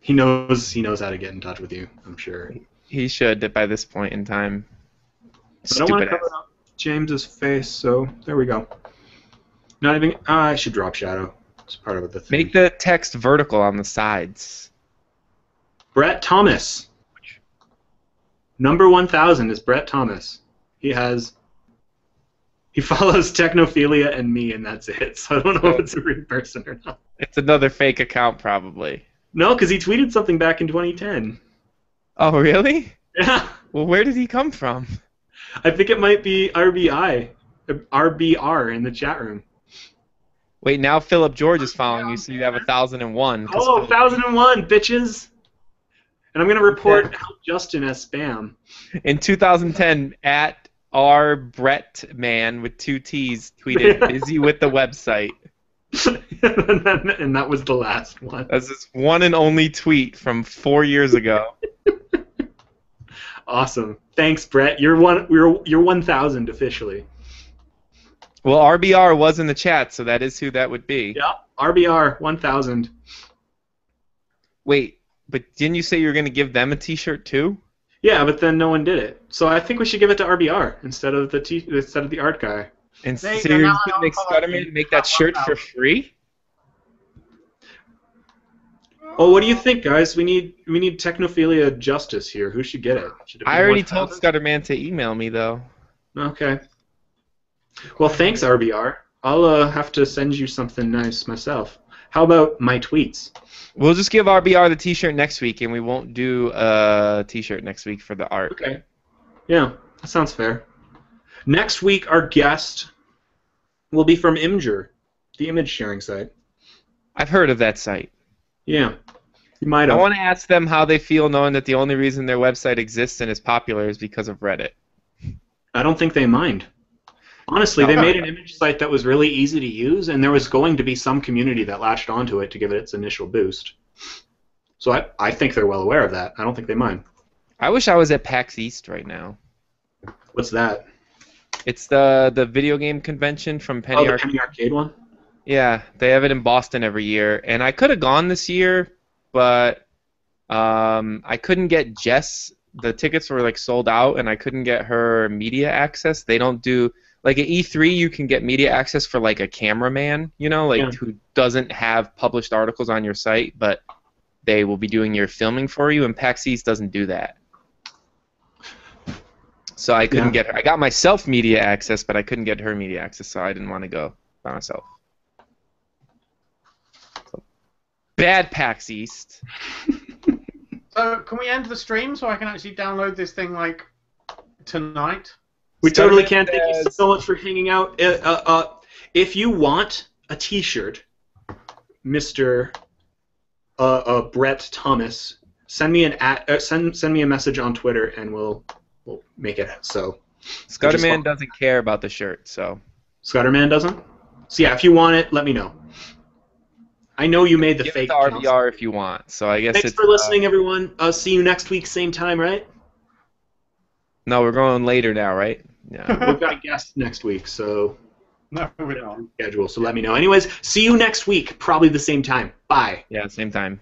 He knows he knows how to get in touch with you, I'm sure. he should by this point in time. But I don't want Stupid to cover up James's face, so there we go. Not even. ah, I should drop shadow. It's part of the thing. Make the text vertical on the sides. Brett Thomas. Number 1000 is Brett Thomas. He has. He follows Technophilia and me, and that's it. So I don't know if it's a real person or not. It's another fake account, probably. No, because he tweeted something back in 2010. Oh, really? Yeah. Well, where did he come from? I think it might be RBI. RBR in the chat room. Wait, now Philip George is following you, so you have a thousand and one. Oh, 1001, bitches! And I'm going to report Help Justin as spam. In 2010, at R Brett Man with two T's tweeted, [laughs] "Busy with the website." and, [laughs] then- and that was the last one. That's his one and only tweet from four years ago. [laughs] Awesome. Thanks, Brett. You're one. You're you're 1,000 officially. Well, RBR was in the chat, so that is who that would be. Yeah. RBR 1,000. Wait, but didn't you say you were going to give them a T-shirt too? Yeah, but then no one did it. So I think we should give it to RBR instead of the t- instead of the art guy. And There you so you're just gonna make know how I Scudderman feel make that shirt for free? Oh, what do you think, guys? We need we need technophilia justice here. Who should get it? Should it I already told 1,000? Scudderman to email me though. Okay. Well, thanks, RBR. I'll uh, have to send you something nice myself. How about my tweets? We'll just give RBR the T-shirt next week, and we won't do a T-shirt next week for the art. Okay. Yeah, that sounds fair. Next week, our guest will be from Imgur, the image sharing site. I've heard of that site. Yeah, you might I want to ask them how they feel knowing that the only reason their website exists and is popular is because of Reddit. I don't think they mind. Honestly, they made an image site that was really easy to use, and there was going to be some community that latched onto it to give it its initial boost. So I, I think they're well aware of that. I don't think they mind. I wish I was at PAX East right now. What's that? It's the the video game convention from Penny oh, the Arcade. Penny Arcade one? Yeah, they have it in Boston every year, and I could have gone this year, but um, I couldn't get Jess. The tickets were like sold out, and I couldn't get her media access. They don't do like at E3. You can get media access for like a cameraman, you know, like Yeah. who doesn't have published articles on your site, but they will be doing your filming for you. And PAX East doesn't do that. So I couldn't Yeah. get her. I got myself media access, but I couldn't get her media access, so I didn't want to go by myself. So, bad PAX East. [laughs] So can we end the stream so I can actually download this thing like tonight? We Scudderman totally can. Thank you so much for hanging out. Uh, uh, uh, if you want a T-shirt, Mister uh, uh, Brett Thomas, send me an at, uh, send send me a message on Twitter, and we'll we'll make it so. Scudderman doesn't care about the shirt, so Scudderman doesn't. So yeah, if you want it, let me know. I know you made the give fake. it to accounts. RBR if you want. So I guess Thanks it's for listening, everyone. Uh, see you next week, same time, right? Uh, no, we're going later now, right? Yeah. [laughs] We've got a guest next week, so [laughs] No, we're not. schedule, so let me know. Anyways, see you next week, probably the same time. Bye. Yeah, same time.